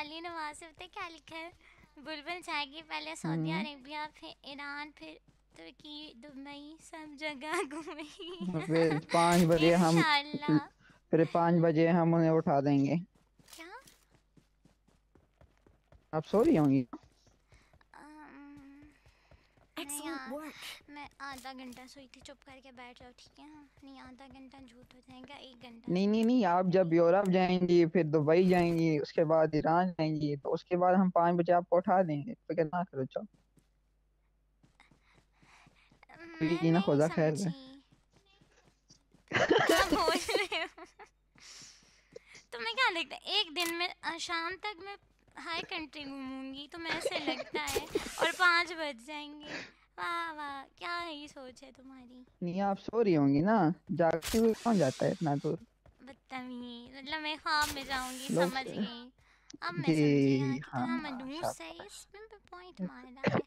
अली नवाज़ से पता क्या लिखा है बुलबुल जाएगी पहले सऊदी हम्म। अरेबिया फिर ईरान फिर तुर्की दुबई सब जगह घूमेगी। फिर पाँच बजे हम फिर पाँच बजे हम उन्हें उठा देंगे। क्या? आप सो रही होंगी? Excellent यार work. मैं आधा घंटा सोई थी चुप करके बैठ जाओ ठीक है? हाँ नहीं आधा घंटा झूठ हो जाएगा एक घंटा नहीं नहीं नहीं आप जब यूरोप जाएँगी फिर दुबई जाएँगी उसके बाद ईरान जाएँगी तो उसके बाद हम पाँच बजे आपको उठा देंगे फ़िक्र ना करो चलो। मैं की ना खुदा खैर हो? तुम्हें क्या लगता है एक दिन में शाम तक मैं हाई कंट्री घूमूँगी तो मैं ऐसे लगता है? और पाँच बज जाएँगे। वाह वाह क्या ही सोच है तुम्हारी। नहीं आप सो रही होंगी ना। जागते हुए कौन जाता है इतना दूर? बदतमीज मतलब मैं ख्वाब में जाऊँगी समझ गई। अब मैं समझी हाँ हाँ, मनूस है इसमें पे पॉइंट मारा है।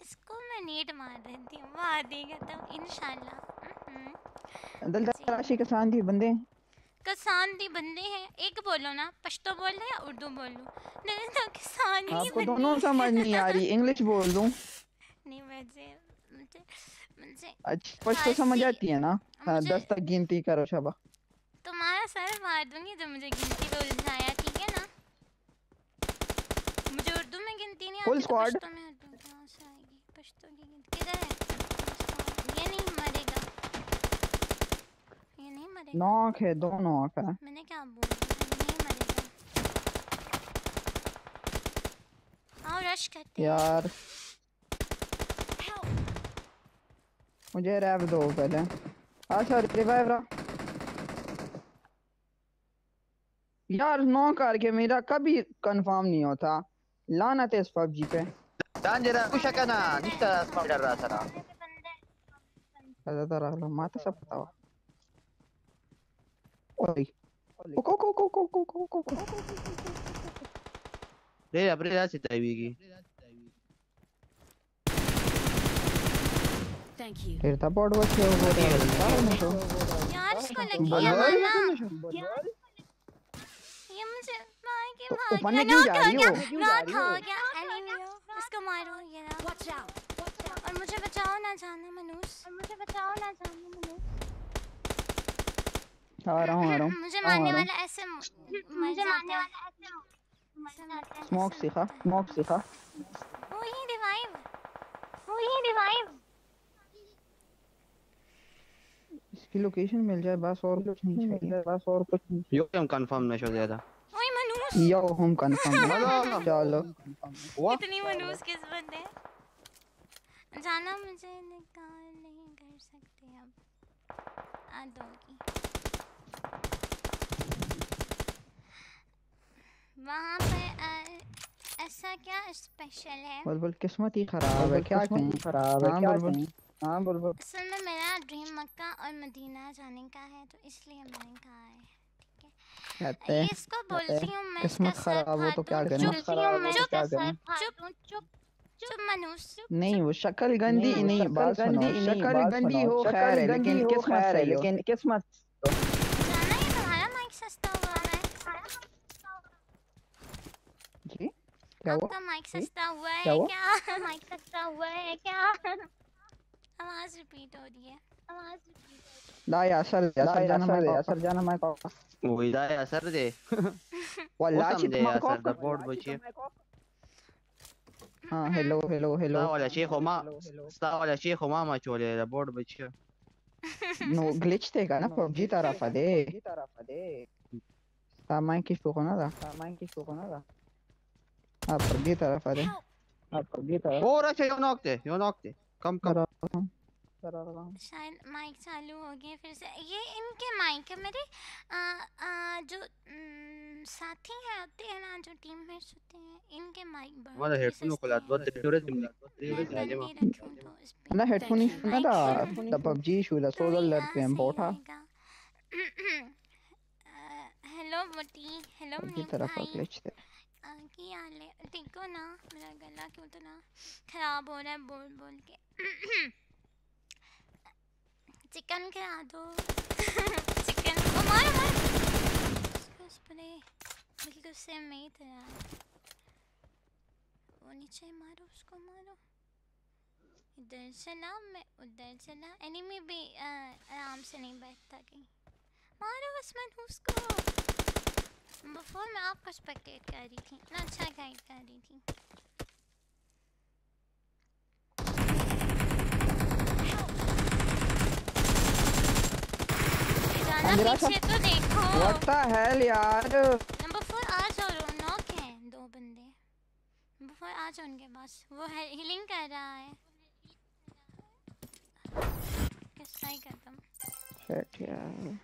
इसको मैं नीट मार देती हूँ। वादी खत्म इंशाल्लाह। हम्म। दिल जी। तराशी के साथ ही बंदे। किसान दी बंदे हैं। एक बोलो ना पश्तो बोल रहे या उर्दू बोलूँ? नहीं तो किसान ही आपको दोनों समझ नहीं आ रही इंग्लिश बोल दूँ? नहीं मुझे मुझे मुझे। अच्छा कुछ तो समझ आती है ना? हाँ दस तक गिनती करो शबा तुम्हारा सर मार दूँगी जो मुझे गिनती पे उलझाया ठीक है ना? मुझे उर्दू में गिनती नहीं आती तो पश्तो में उर्दू कहाँ से आएगी? पश्तो की गिनती किधर है Full squad. ये नहीं मरेगा ये नहीं मरेगा नौक है दो नौक है मैंने क्या बोला नहीं मरेगा आओ रश करते यार मुझे रैप दो पहले। अच्छा रिवाइव रहा। यार नौ करके मेरा कभी कंफर्म नहीं होता। लानत है इस पबजी पे। Danjera, kusha ka na. Nista spider ra sara. ज़्यादा रहा माता सब पता हुआ ओए को को को को को को को को Re, abre la si taibigi. Thank you. फिर था बोर्ड वो छे वो तो यार इसको लगी है मारना ये मुझे मार के तो भाग ऊपर ने क्यों हो रही हो? हो इसको मारो ये रहा out. और मुझे बचाओ ना जाना और मुझे बचाओ ना जाने मनु आ रहा हूँ आ रहा हूँ मुझे मारने वाला ऐसे मुझे मारने वाला ऐसे है। स्मोक सीखा स्मोक सीखा। वो ही रिवाइव वो ही रिवाइव इसकी लोकेशन मिल जाए बस और कुछ नहीं चाहिए। बस और कुछ नहीं Yo am confirm na show diya ओए मनूस यो हम कंफर्म. चलो? इतनी मनूस किस्मत है? जाना मुझे निकाल नहीं कर सकते अब। आ दोगी। वहाँ पे ऐसा क्या स्पेशल है? बोल बोल किस्मत ही खराब है क्या कहें खराब है क्या कहें हाँ बोल बोल। असल में मेरा ड्रीम मक्का और मदीना जाने का है तो इसलिए मैंने कहा है कहते हैं इसको बोलती हूँ मैं किस्मत खराब हो तो क्या फाड़ दूँ। करें चुप खराब हो तो क्या इसका करें सर फाड़ दूँ चुप चुप नहीं वो शक्ल गंदी नहीं बात सुनो शक्ल गंदी हो खैर है लेकिन किस्मत सही लेकिन किस्मत सस्ता हुआ है जी क्या हुआ? आपका माइक सस्ता हुआ है क्या माइक सस्ता हुआ है क्या? आवाज़ रिपीट हो रही है। आवाज़ रिपीट ला यासर यासर जान हमारे यासर जान हमारे को वो इदा यासर दे वल्ला चित मा को सपोर्ट बचिए हाँ। हेलो हेलो हेलो वाला शेख होमा। वाला शेख होमा मा चोले बोर्ड बचिए नो ग्लिच देगा ना पबजी तरफ़ दे सामान की शो होना था सामान की शो होना था हाँ पबजी तरफ़ दे हाँ पबजी तरफ़ Oh, racha yo nokte. Yo nokte. Come come. करा रहा हूँ शायद माइक चालू हो गया फिर से ये इनके माइक है मेरे आ, आ, जो न, साथी है आते हैं ना जो टीम में होते हैं इनके माइक बंद हमारा हेडफोन खोला बहुत देर तो तो से मिला तेरे से आजे ना हेडफोन ही सुना था तब पबजी शुला सोलर लड़ते हैं। बोठा हेलो मोटी हेलो मेरी तरफ़ ग्लिच थे की हाल है? ठीक ना मेरा गला क्यों तो ना खराब हो रहा है बोल बोल के। चिकन खिला दो। चिकन ओ मारो मारो। उसका स्प्रे बिल्कुल सेम में ही था यार वो नीचे मारो, उसको मारो। इधर से ना मैं, उधर से ना एनिमी भी आराम से नहीं बैठता कहीं। मारो उसमें उसको। बिफोर मैं आपको स्पेक्टेट कर रही थी इतना अच्छा गाइड कर रही थी। पीछे तो देखो। व्हाट द हेल यार। नंबर फोर आ जाओ नॉक है दो बंदे। नंबर फोर आ जाओ उनके पास। वो हीलिंग कर रहा है। ही यार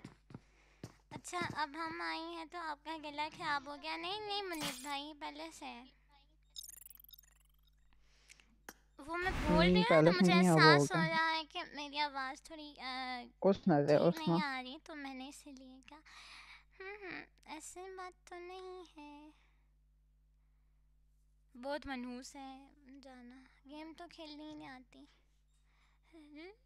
अच्छा अब हम आई हैं तो आपका गला खराब हो गया? नहीं नहीं मुनीब भाई पहले से है। वो मैं बोल रही हूँ तो मुझे है, एहसास हो रहा है कि मेरी आवाज़ थोड़ी कुछ ना दे ठीक नहीं आ रही तो मैंने इसीलिए कहा। हम्म हम्म ऐसी बात तो नहीं है। बहुत मनहूस है जाना। गेम तो खेलनी ही नहीं आती।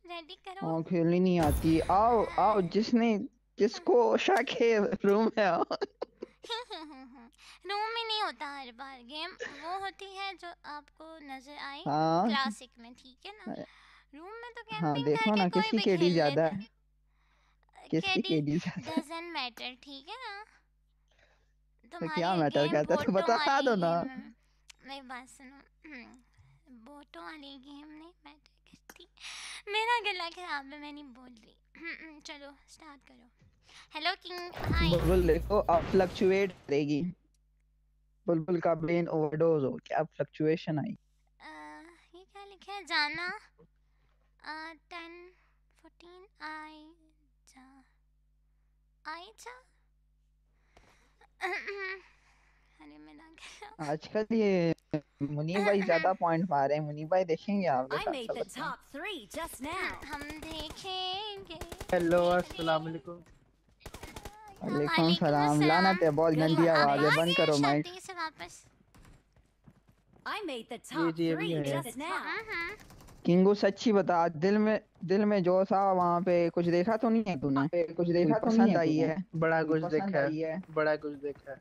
रेडी करो। हाँ खेलनी नहीं आती। आओ आओ जिसने जिसको शक है रूम आओ। रूम में नहीं होता हर बार। गेम वो होती है जो आपको नज़र आए हाँ। क्लासिक में ठीक है ना? रूम में तो हाँ देखो ना कोई किसकी केडी ज़्यादा है? किसकी केडी डजंट मैटर ठीक है ना? तो क्या मैटर करता है तो बता दो ना। मेरी बात सुनो बोटो वाली गेम नहीं मैटर करती। मेरा गला खराब है मैं नहीं बोल रही। चलो स्टार्ट करो। हेलो किंग हाय बुलबुल देखो अब फ्लक्चुएट करेगी। बुलबुल का ब्रेन ओवरडोज हो गया अब फ्लक्चुएशन आई। ये क्या लिखा है? जाना। टेन फोर्टीन आई जा। आई जा? अरे मेरा गला आजकल ये मुनीब भाई ज़्यादा पॉइंट पा रहे हैं। मुनीब भाई देखेंगे आप I made the top three just now. हम देखेंगे। हेलो अस्सलाम वालेकुम वालेकुम सलाम। लानत है बहुत गंदी आवाज़ है। बंद करो माइक से वापस I made the top जी, अभी three just now. हम्म किंगू सच्ची बता दिल में दिल में जो था वहाँ पे कुछ देखा तो नहीं है तूने? कुछ देखा तो पसंद आई है? बड़ा कुछ देखा है। है? बड़ा कुछ देखा है।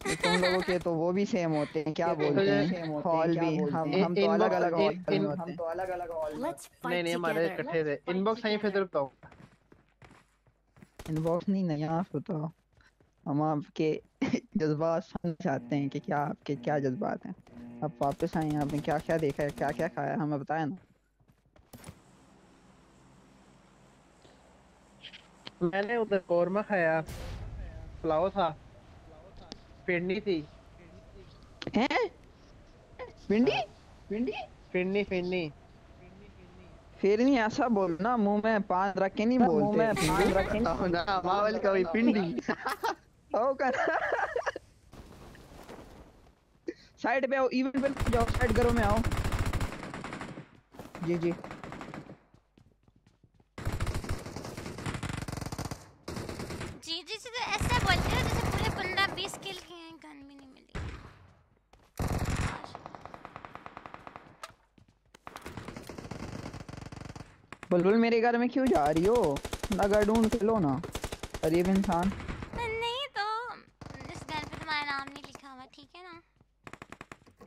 तो तुम लोगों के तो वो भी सेम होते हैं क्या बोलते हैं? हॉल भी हम हम तो अलग अलग हॉल इन- में इन- होते हैं। तो अलग अलग हॉल नहीं नहीं हमारे इकट्ठे थे। इनबॉक्स नहीं फिर बताओ इनबॉक्स नहीं नहीं आप बताओ हम आपके जज्बात समझ चाहते हैं कि क्या आपके क्या जज्बात हैं। अब वापस आए हैं आपने क्या क्या देखा है क्या क्या खाया हमें बताया ना। मैंने उधर कौरमा खाया। पुलाव था। पिंडी थी। हैं? भिंडी? भिंडी? फिरनी फिरनी फिर नहीं ऐसा बोलना मुँह में पान रख के नहीं बोलते। मुँह में पान रख के ना मावल का वही पिंडी। ओ कर। साइड पे आओ इवेंट पे जाओ साइड करो में आओ। जी जी। जी जी जी तो ऐसा बोलते हो जैसे पूरे पंद्रह बीस किल किए हैं गन भी नहीं मिली बुलबुल मेरे घर में क्यों जा रही हो? ना घर ढूंढ के लो ना। गरीब इंसान। नहीं तो इस घर पे तुम्हारा नाम नहीं लिखा हुआ ठीक है ना?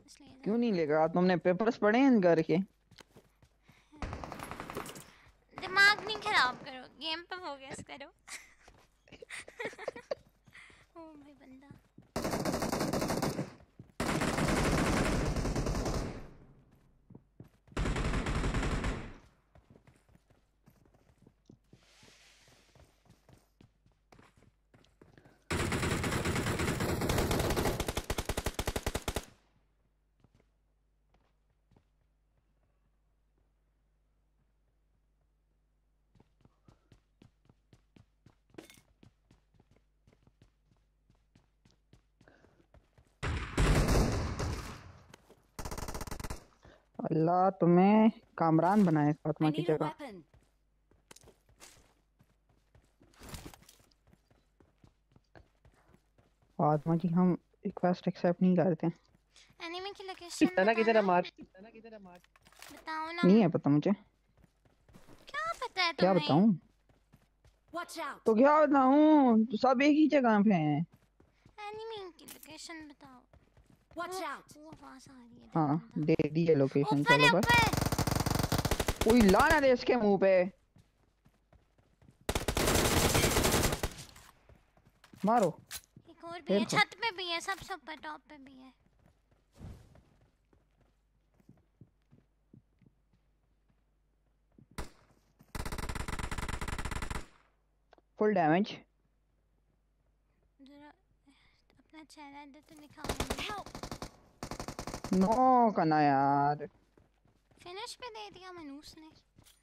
इसलिए क्यों नहीं लेगा तुमने पेपर्स पढ़े हैं घर के? दिमाग नहीं खराब करो गेम पे फोकस करो ओ भाई बंदा अल्लाह तुम्हें कामरान बनाए फातिमा की जगह. फातिमा जी हम रिक्वेस्ट एक्सेप्ट नहीं करते एनिमी की लोकेशन कितना किधर है मार्च कितना किधर है मार्च बताओ ना। नहीं है पता मुझे। क्या पता है तुम्हें? क्या बताऊँ. तो क्या बताऊँ? तो सब एक ही जगह पे हैं। एनिमी की लोकेशन बताओ। Watch out. वो आवाज़ आ रही है हाँ दे दी है लोकेशन है चलो बस। कोई लाना दे इसके मुँह पे। मारो। एक और भी है। छत पे भी है सबसे ऊपर टॉप पे भी है। फुल डैमेज जरा अपना चेहरा इधर तो दिखाओ Help. नो कना यार फिनिश पे दे दिया मनूस ने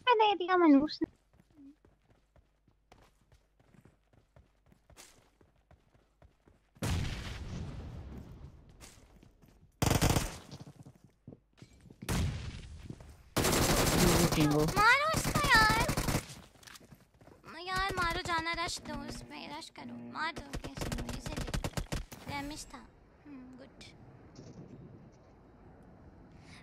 पे दे दिया मनूस ने मारो इसको यार यार मारो जाना रश दो उस पे रश करो मार दो इजीली डैमेज था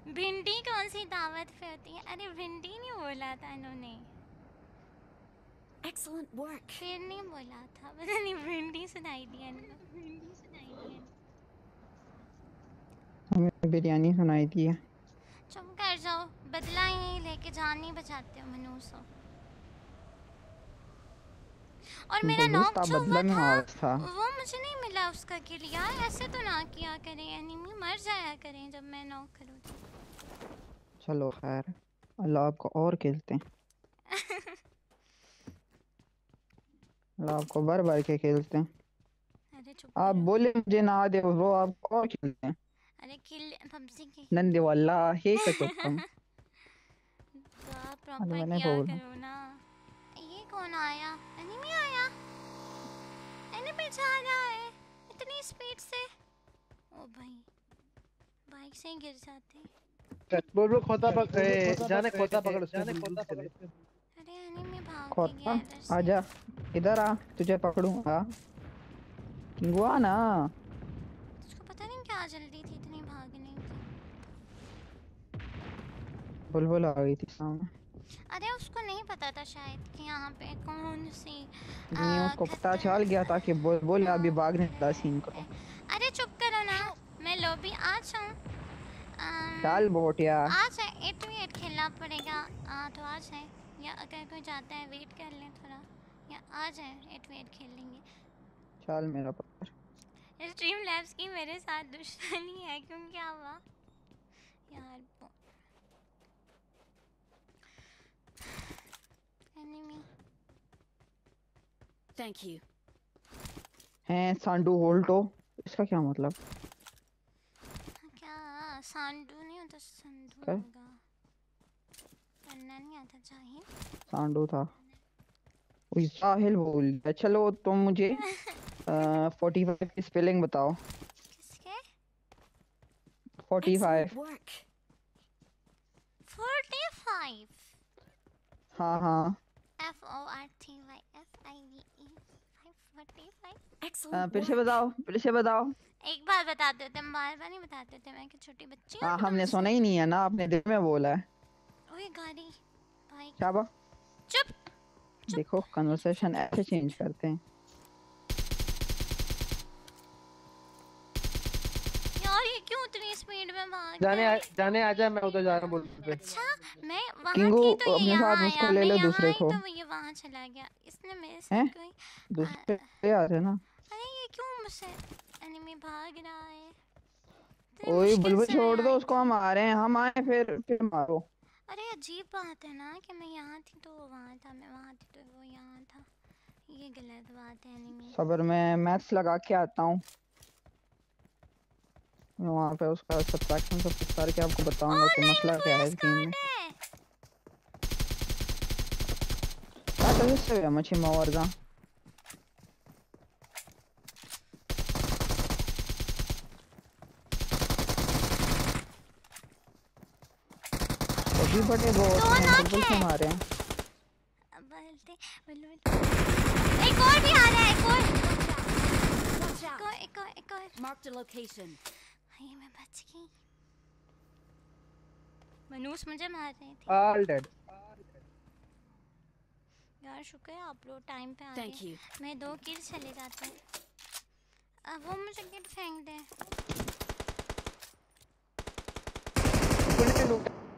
भिंडी कौन सी दावत पे होती है? अरे भिंडी नहीं बोला था इन्होंने। Excellent work. फिर नहीं बोला था। पता नहीं भिंडी सुनाई दिया इनको भिंडी सुनाई दिया हमें बिरयानी सुनाई दी है। चुप कर जाओ। बदला ही लेके जान नहीं बचाते हो मनूस हो और मेरा नॉक था जो बदला हुआ था। था वो मुझे नहीं मिला उसका किल यार ऐसे तो ना किया करें एनिमी मर जाया करें जब मैं नॉक करूँ तो चलो खैर। अल्लाह आपको और खेलते हैं। अल्लाह आपको बार बार के खेलते हैं। अरे चुप आप बोले मुझे ना दे वो आप और खेलते हैं। अरे किल पबजी की। नंदे वाला हे कचोकम तो आप प्रॉपर किया। करो ना। ये कौन आया? एनिमी आया। एनिमी है। इतनी स्पीड से। ओ भाई बाइक से ही गिर जाते बोल बोल खोता पकड़ ए, जाने खोता पकड़ उसने जाने खोता ले। अरे एनिमी भाग खोता? आजा इधर आ तुझे पकड़ूं आ किंगो ना। उसको पता नहीं क्या जल्दी थी इतनी भागने की। बुलबुल आ गई थी सामने अरे उसको नहीं पता था शायद कि यहाँ पे कौन सी नहीं उसको पता चल गया था कि बोल बोल अभी भागने का सीन करो अरे चुप करो ना मैं लॉबी आ जाऊँ। चल बोटिया आ जाए एट टू एट खेलना पड़ेगा। आ तो आ जाए या अगर कोई जाता है वेट कर ले थोड़ा। या आ जाए एट टू एट खेल लेंगे। चल मेरा पकड़ स्ट्रीम लैब्स की मेरे साथ दुश्मनी है क्यों क्या हुआ? यार एनिमी Thank you. हैं सांडू होल्टो इसका क्या मतलब? सांडू नहीं होता संडू क्या? होगा। करना नहीं आता चाहिए सांडू था। वही साहिल बोल गया चलो तुम मुझे फोर्टी फाइव की स्पेलिंग बताओ। किसके? Forty five Excellent work. Forty five हाँ। हाँ T Y F I V E five forty Excellent फिर से बताओ फिर से बताओ। एक बार बताते होते हम बार बार नहीं बताते होते मैं कि छोटी बच्ची हूँ हाँ हमने सुना ही नहीं है ना आपने दिल में बोला है। ओए गाड़ी भाई। क्या बा चुप। देखो कन्वर्सेशन ऐसे चेंज करते हैं। यार ये क्यों उतनी स्पीड में भाग जाने रहा आ, है? जाने आजा मैं उधर जा रहा हूँ बुलबुल पे अच्छा मैं वहाँ किंगू, थी तो ये अपने साथ उसको ले लो दूसरे को। तो ये वहाँ चला गया। इसने मेरे? साथ कोई दूसरे पे आ रहे ना? अरे ये क्यों मुझसे एनिमी भाग रहा है। ओए बुलबुल छोड़ दो उसको हम आ रहे हैं। हम आए फिर फिर मारो। अरे अजीब बात है ना कि मैं यहाँ थी तो वो वहाँ था मैं वहाँ थी तो वो यहाँ था। ये गलत बात है एनिमी सबर में मैथ्स लगा के आता हूँ। वहाँ पे उसका सब्ट्रैक्शन सब कुछ करके आपको बताऊँगा कि मसला क्या है इस गेम में। क्या कर सकते हो मच्छी मवर्जा अभी बड़े बहुत दो हैं बुलबुल से है। मारे हैं? एक और भी आ रहा है एक और। एक और एक और एक और। Marked a location. ये मैं बच गई। मनूस मुझे मार रहे थे। ऑल डेड यार शुक्र है आप लोग टाइम पे आ गए। मैं दो किल चले जाते हैं। अब वो मुझे किट फेंक दे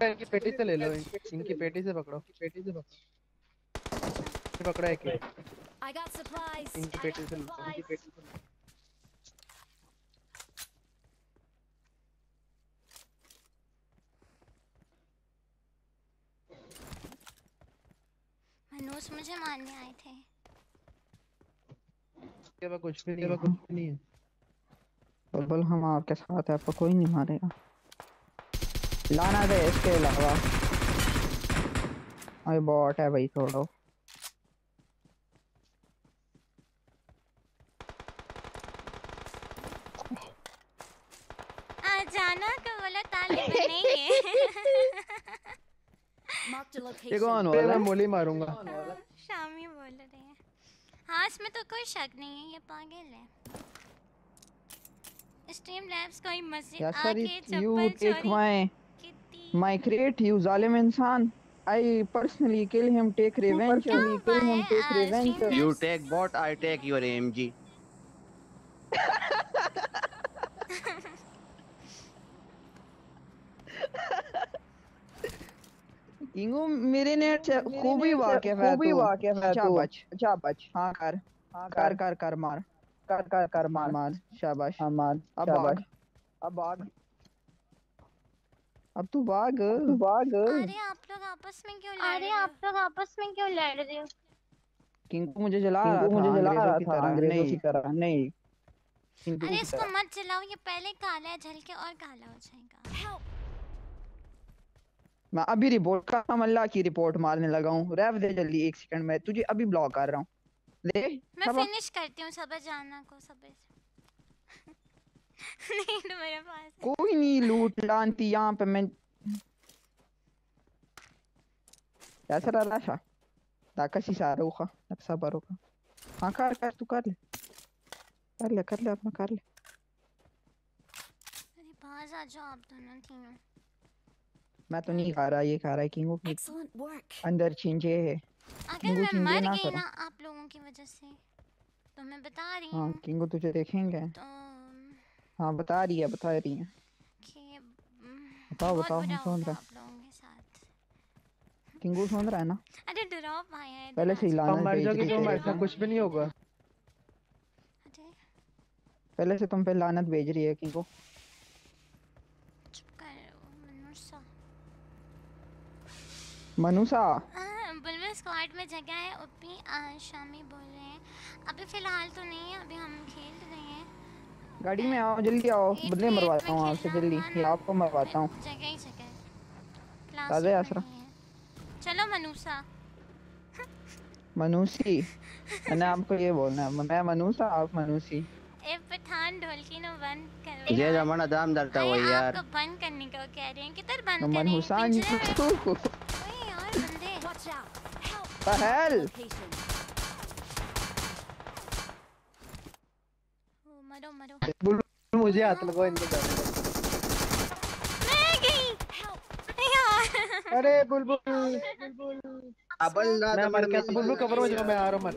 पुलिस के लोग इनकी पेटी से ले लो इनकी इनकी पेटी से पकड़ो। पेटी से पकड़ो पकड़ा है। कि. इनकी पेटी से लो इनकी पेटी से लो। मनूस मुझे मारने आए थे। के बाद कुछ भी नहीं है। कुछ भी नहीं है। बुलबुल हम आपके साथ है आपको कोई नहीं मारेगा। लाना दे इसके अलावा। अरे बॉट है भाई छोड़ो। है। A ये कौन वाला? मैं मोली मारूँगा। शामी बोल रहे हैं। हाँ इसमें तो कोई शक नहीं है ये पागल है। स्ट्रीम लैब्स कोई मस्जिद आके चप्पल चोरी क्रेट यू जालिम इंसान I personally kill him take revenge क्या किल हुआ him take revenge stream You take bot, I take your AMG. किंगो मेरे नेट से खूबी वाकिफ है खूबी तू। वाकिफ है अच्छा तू। बच अच्छा बच। हाँ कर। हाँ कर कर। कर मार। कर कर कर मार। मार। शाबाश। हाँ मार। अब शाबाश। भाग अब भाग अब तू भाग। तू भाग। अरे आप लोग आपस में क्यों लड़ अरे रहे हो? आप लोग आपस में क्यों लड़ रहे हो? किंग मुझे जला रहा था मुझे जला रहा था अंग्रेज़ों की तरह नहीं। अरे इसको मत जलाओ ये पहले काला है झल के और काला हो जाएगा। मैं अभी रिपोर्ट का हम अल्लाह की रिपोर्ट मारने लगा हूँ। रैव दे जल्दी एक सेकंड में तुझे अभी ब्लॉक कर रहा हूँ। ले मैं फिनिश करती हूँ सबर जाना को सबर नहीं तो मेरे पास कोई नहीं लूट लानती यहाँ पे मैं कैसा रहा लाशा ताका सी सारा उखा नक्शा बारो का हाँ कर कर तू कर ले। कर ले कर ले अपना कर ले। अरे पास आ जाओ आप दोनों तीनों। मैं तो नहीं खा रहा ये खा रहा है किंगो की अंदर छिंजे है। अगर मैं मर गई ना आप लोगों की वजह से तो मैं बता रही हाँ हूँ। किंगो तुझे देखेंगे। तो हाँ बता रही है बता रही है। बताओ बताओ हम सुन रहे साथ। किंगो सुन रहा है ना? अरे ड्रॉप आया है पहले से ही लानत हम मर जाओगे तो तेरे ऐसा कुछ भी नहीं होगा। अरे। पहले से तुम पे लानत भेज रही है किंगो। चुप कर मनुषा हाँ, बुलबुल स्क्वाड में जगह है ओपी शामी बोल रहे हैं। अभी फ़िलहाल तो नहीं है अभी हम खेल रहे हैं। गाड़ी में आओ जल्दी आओ। बदले मरवाता हूँ आपसे जल्दी। ये आपको मरवाता हूँ। ही ताज़ा आसरा। चलो मनुषा मनुषी मैंने आपको ये बोलना है। मैं मनुषा आप मनुषी ए पठान ढोलकी नो बंद करो। ये जमाना दाम दरता हुआ यार। आपको बंद करने को कह रहे हैं। किधर बंद तो करें? मनहुसान पिंजरे में। को ओए यार बंदे. पहल Location. ओ, मरो मरो बुलबुल मुझे हाथ लगाओ इनके जाने मैं गई यार अरे बुलबुल बुलबुल। अबल ना मैं मर गया बुलबुल कवर हो जाओ मैं आ रहा हूँ मर।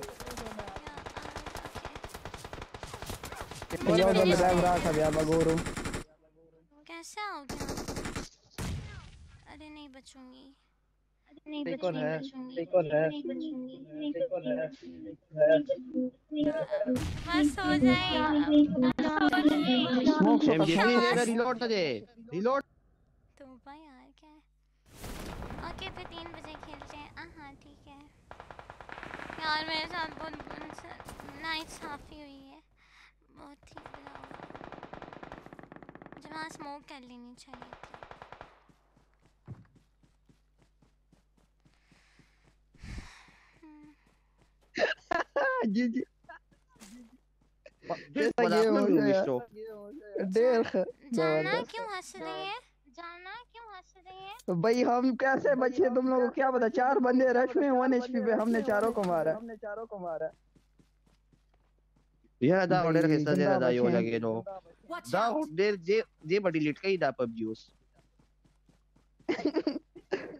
यो दम ड्राइव रहा था या बगोरो कैसे हो गया? अरे नहीं बचूँगी। नहीं है है है बस हो जाए। स्मोक एमजी देगा रिलोड तो दे रिलोड तो भाई यार क्या है? ओके फिर तीन बजे खेलते हैं। हाँ हाँ ठीक है। यार मेरे साथ बहुत नाइट साफी हुई है। बहुत ही बुरा हुआ। मुझे वहाँ स्मोक कर लेनी चाहिए थी हम्म, जी जी This कैसा was ये after हो you, गया Misto. डेर जाना ज़बरदस्त क्यों हंस रही है जाना क्यों हंस रही है तो भाई हम कैसे बचे तुम लोगों को क्या पता चार बंदे रश में वन एचपी पे हमने चारों को मारा हमने चारों को मारा यार दा ऑर्डर किस्सा दे ज़िंदा दा यो लगे Watch दा. दे जे जे बड़ी लिट कई दा पबजीस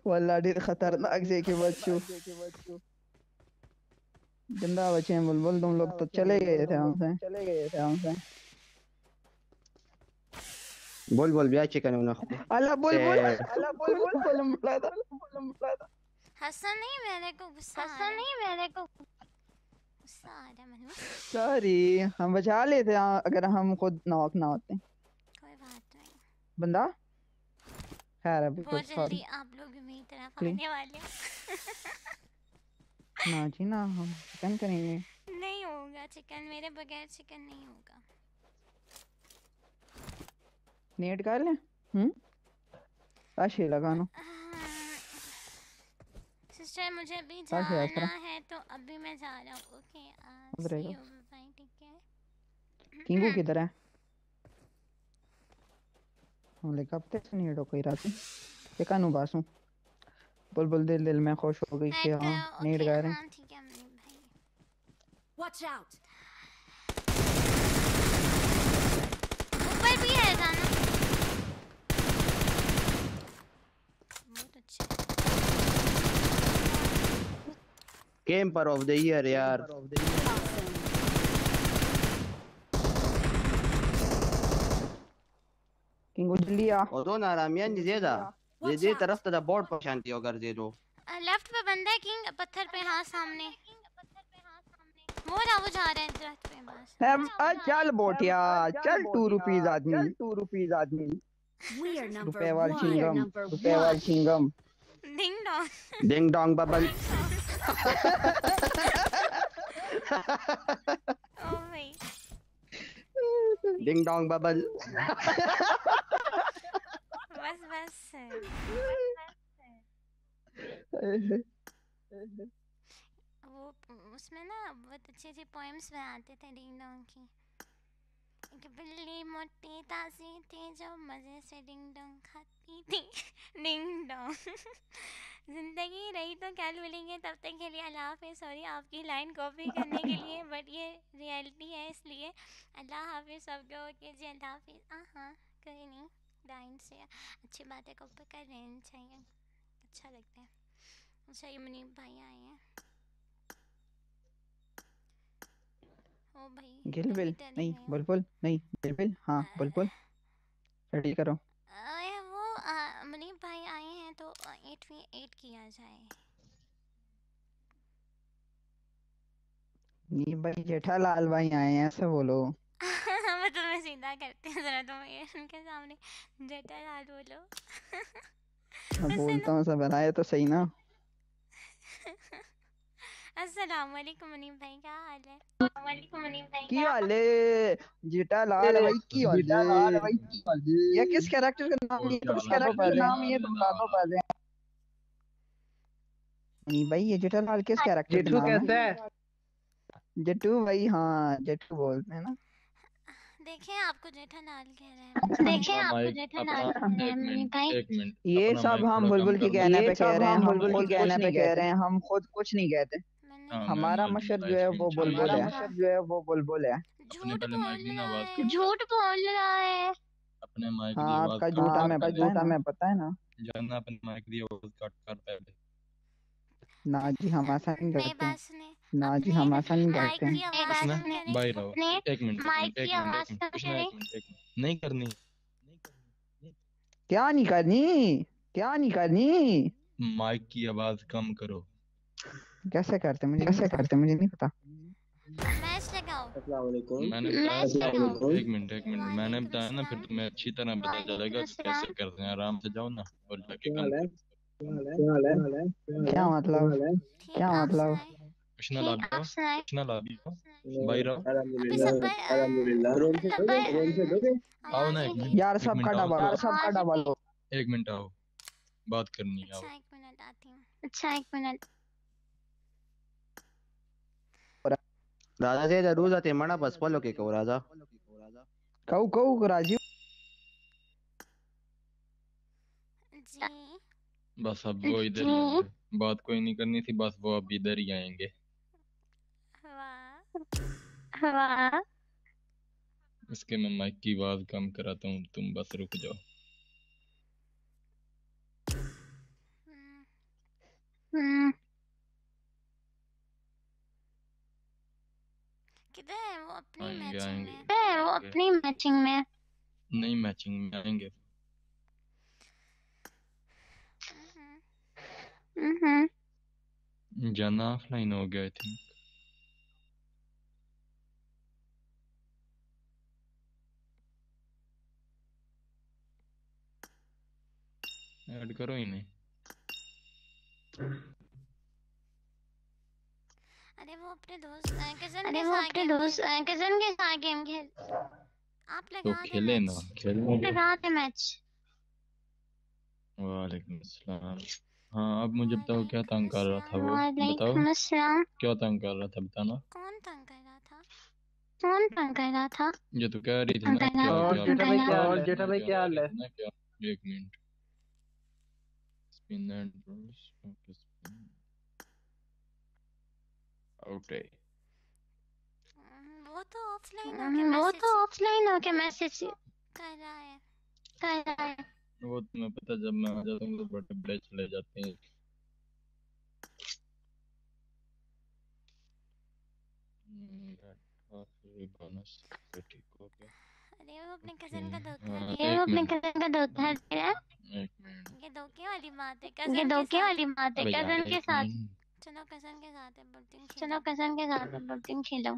वल्ला ढेर खतरनाक से के बच्चों ज़िंदा बचे हैं बुलबुल तुम लोग तो चले गए थे हमसे। चले गए थे हमसे। बोल बोल बिया चिकन उना अल्लाह बुलबुल Sad. अल्लाह बुलबुल बुलम बुलाता बुलम बुलाता हंसा नहीं मेरे को गुस्सा आ हंसा रहा है। नहीं मेरे को गुस्सा आ रहा है सॉरी हम बचा लेते अगर हम खुद नॉक ना होते। कोई बात नहीं। बंदा? खैर अभी बहुत कुछ जल्दी आप लोग भी मेरी तरफ़ आने वाले हैं। ना जी ना हम चिकन करेंगे। नहीं होगा चिकन मेरे बगैर चिकन नहीं होगा। नेट कर ले। हम्म? आशे लगानो सिस्टर मुझे अभी जाना है तो अभी मैं जा रहा हूँ। ओके बाय ठीक है किंगू किधर है? हम ले कब तक नहीं डो कोई रात ये कानू बासू बुलबुल दिल दिल में खुश हो गई कि हाँ नीड गा रहे। हाँ ठीक है मुनीब भाई। Watch out! ऊपर भी है जाना बहुत अच्छा। कैंपर ऑफ़ द ईयर यार। किंग जल्दी आ। और दो नारामियान ज़्यादा? ये ये तरफ़ तो बोर्ड पर शांति हो कर दे। दो लेफ़्ट पे बंदा है किंग पत्थर पे हाँ सामने। वो ना वो जा रहे हैं दरख्त पे बस। हम चल बोटिया चल टू रुपीज़ आदमी। टू रुपीज़ आदमी। रुपए वाल. चिंगम रुपए वाल. Chewing gum. Ding dong ding dong bubble ding dong bubble बस वो उसमें ना बहुत अच्छी अच्छी पोएम्स बनाते थे डिंग डोंग की। एक बिल्ली मोटी, ताजी थी जो मज़े से डिंग डोंग खाती थी। डिंग डोंग ज़िंदगी रही तो कल मिलेंगे, तब तक के लिए अल्लाह हाफिज़। सॉरी आपकी लाइन कॉपी करने के लिए बट ये रियलिटी है इसलिए। अल्लाह हाफिज़ सबको ओके जी अल्लाह हाफिज़। लाइन से अच्छी बातें कॉपी कर लेनी चाहिए। अच्छा लगता है। अच्छा ये मुनीब भाई आए हैं। ओ भाई गिलबिल डॉक्टर नहीं। बुलबुल नहीं गिलबिल हाँ बुलबुल रेडी करो। अरे वो मुनीब भाई आए हैं तो एट वी एट किया जाए। नहीं भाई जेठालाल भाई आए हैं ऐसे बोलो। वो तुम्हें सीधा करते हैं जरा तुम ये उनके सामने। जेठालाल बोलो। मैं बोलता हूँ सब बनाए तो सही ना। अस्सलाम वालेकुम मुनीब भाई क्या हाल है? वालेकुम मुनीब भाई की हाल है? जेठालाल भाई की हाल है? लाल भाई की हाल है? ये किस कैरेक्टर का नाम ये किस कैरेक्टर का नाम ये बता दो पहले नहीं भाई ये जेठालाल किस कैरेक्टर का जेठू नाम कैसा है है? जेठू भाई हाँ जेठू बोलते हैं ना। देखें आपको जेठालाल कह रहे हैं। देखें अपना आपको जेठालाल कह हैं ये सब हम बुलबुल के कहने पे कह रहे हैं हम बुलबुल खुद के कहने कुछ पे नहीं कह रहे हैं हम खुद कुछ नहीं कहते। हाँ हमारा मशर जो है वो बुलबुल है। मशर जो है वो बुलबुल है। झूठ बोल रहा है झूठ बोल रहा है। अपने माइक हाँ आपका झूठा मैं झूठा मैं पता है ना। जानना अपने माइक आवाज़ कट कर पहले। ना जी हम ऐसा नहीं करते ना जी हम ऐसा नहीं करते आओ अपने एक मिनट एक नहीं करनी। क्या नहीं करनी? क्या नहीं करनी? माइक की आवाज़ कम करो। कैसे करते मुझे कैसे करते मुझे नहीं पता। मैंने? एक मिनट एक मिनट। मैंने बताया ना फिर तुम्हें अच्छी तरह पता चलेगा कैसे करते हैं। आराम से जाओ ना और जाके काम क्या मतलब? क्या मतलब? कृष्णा आप सुनाए कृष्णा लाभी बाहर आओ अभी आओ ना यार सबका डबल यार सबका डबल हो एक मिनट आओ बात करनी है अच्छा एक मिनट आती हूँ अच्छा एक मिनट राजा से ज़रूर जाते मना बस पलो के को राजा कहू कहू राजीव जी बस अब वो इधर बात कोई नहीं करनी थी बस वो अब इधर ही आएँगे वाह इसके मैं माइक की आवाज़ कम कराता हूँ तुम बस रुक जाओ। हम्म, किधर है वो अपनी आएँगे मैचिंग आएँगे। में है वो अपनी मैचिंग में? नहीं मैचिंग में आएँगे। हम्म, हम्म जाना ऑफलाइन हो गया आई थिंक ऐड करो इन्हें। अरे वो अपने दोस्त कज़न अरे वो अपने दोस्त खेल कज़न के साथ गेम खेल। आप तो लगा दे खेले ना दो लगा दे मैच वालेकुम अस्सलाम हाँ अब मुझे बताओ क्या तंग कर रहा था वो? बताओ। क्या तंग कर रहा था बताना। कौन तंग कर रहा था? कौन तंग कर रहा था? ये तो कह रही थी ना क्या क्या जेठा भाई क्या क्या और जेठा भाई क्या हाल है? एक minute. Spin and roll, smoke spin. हम्म, वो तो ऑफलाइन होके वो तो ऑफलाइन होके मैसेज कर रहा है कर रहा है वो तुम्हें पता जब मैं आ जाता हूँ तो बड़े बड़े चले जाते हैं हम्म, तो ठीक हो गया अरे वो अपने कज़न का धोखा हाँ, दिया ये वो अपने कज़न का धोखा दे रहा है ये धोखे वाली बात है कज़न के धोखे साथ वाली बात है कज़न के साथ चलो कज़न के साथ है बोलती चलो कज़न के साथ बोलती खेलो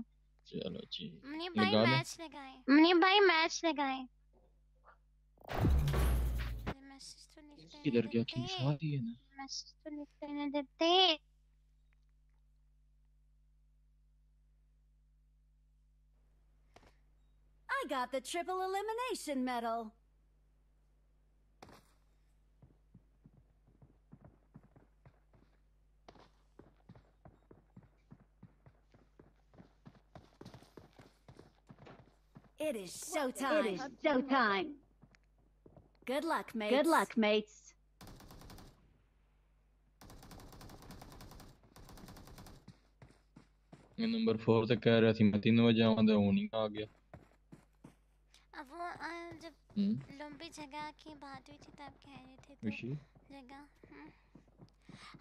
चलो जी मुनीब भाई मैच लगाए मुनीब भाई मैच लगाए मैसेज तो नहीं लड़कियाँ की देते शादी है ना मैसेज तो नहीं देते I got the triple elimination medal. It is showtime. It is showtime. Good luck, mates. Good luck, mates. Number 4 ਤੇ ਕਹਿ ਰਿਹਾ ਸੀ ਮਤੀ ਨੂੰ ਵਜਾਉਂਦਾ ਉਹ ਨਹੀਂ ਆ ਗਿਆ नहीं आ जब हम्म। लंबी जगह की बात हुई थी तब कह रहे थे तो जगह हम्म।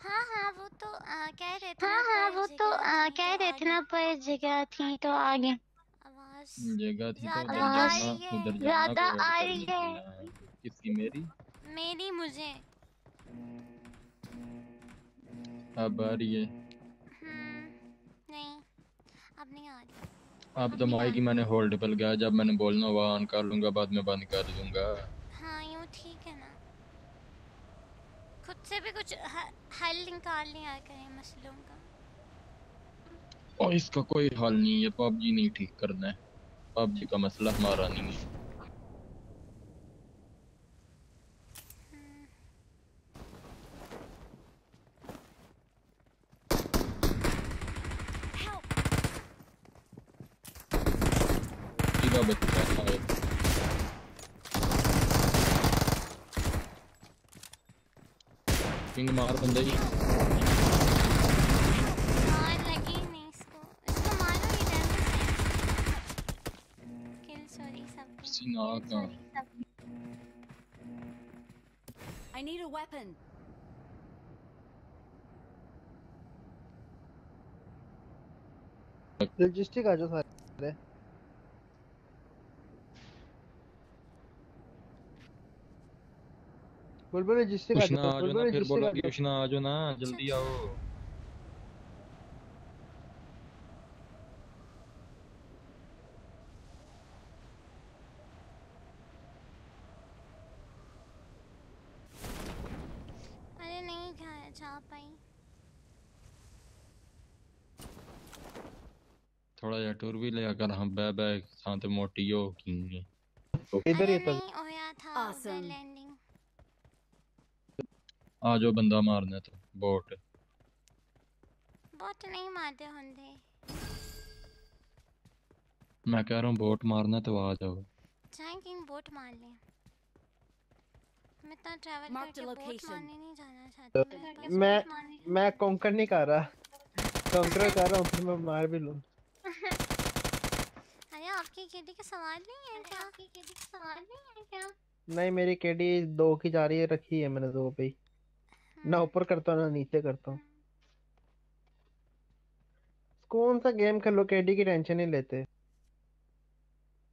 हाँ हाँ वो तो आ, कह रहे थे हाँ हाँ वो तो आ, कह तो रहे थे ना पर जगह थी तो आगे। आवाज़ जगह थी तो ज़्यादा आ रही है। ज़्यादा आ रही है। किसकी मेरी? मेरी मुझे। अब आ रही है। हम्म नहीं अब नहीं आ रही। अब तो माइक ही मैंने होल्ड पर गया जब मैंने बोलना हुआ ऑन कर लूँगा बाद में बंद कर दूँगा। हाँ यूँ ठीक है ना। खुद से भी कुछ हल निकाल लिया करें मसलों का। और इसका कोई हल नहीं है पबजी नहीं ठीक करना है। पबजी का मसला हमारा नहीं है सीधा बच्चा है पिंग मार बंदे ही हाँ लगी नहीं इसको। इसको मारो इधर किल सॉरी सबको सीना का I need a weapon. Logistic आ जाओ सारे। बुलबुल आ कृष्णा आ जाओ बुलबुल ना फिर बोलो कृष्णा आ जाओ ना जल्दी आओ। अरे नहीं खा जा पाई। थोड़ा जिहा टूर भी लिया कर हम बह साथ मोटी हो की इधर ही तो होया था Awesome. लैंडिंग आ जाओ बंदा मारना तो बोट बहुत नहीं मारते होंगे। मैं कह रहा हूँ बोट मारना तो आ जाओ। चाहे बोट मार ले। मैं इतना ट्रैवल करके बोट मारने नहीं जाना चाहती मैं मैं कॉन्कर नहीं कर रहा। कॉन्कर कर रहा हूँ फिर मैं मार भी लूँ। अरे आपकी केडी का सवाल नहीं है क्या? आपकी केडी का सवाल नहीं है क्या? नहीं मेरी केडी दो की जा रही है रखी है मैंने दो पे ही। ना ऊपर करता हूँ, ना नीचे करता हूँ। कौन सा गेम खेलो केडी की टेंशन नहीं लेते।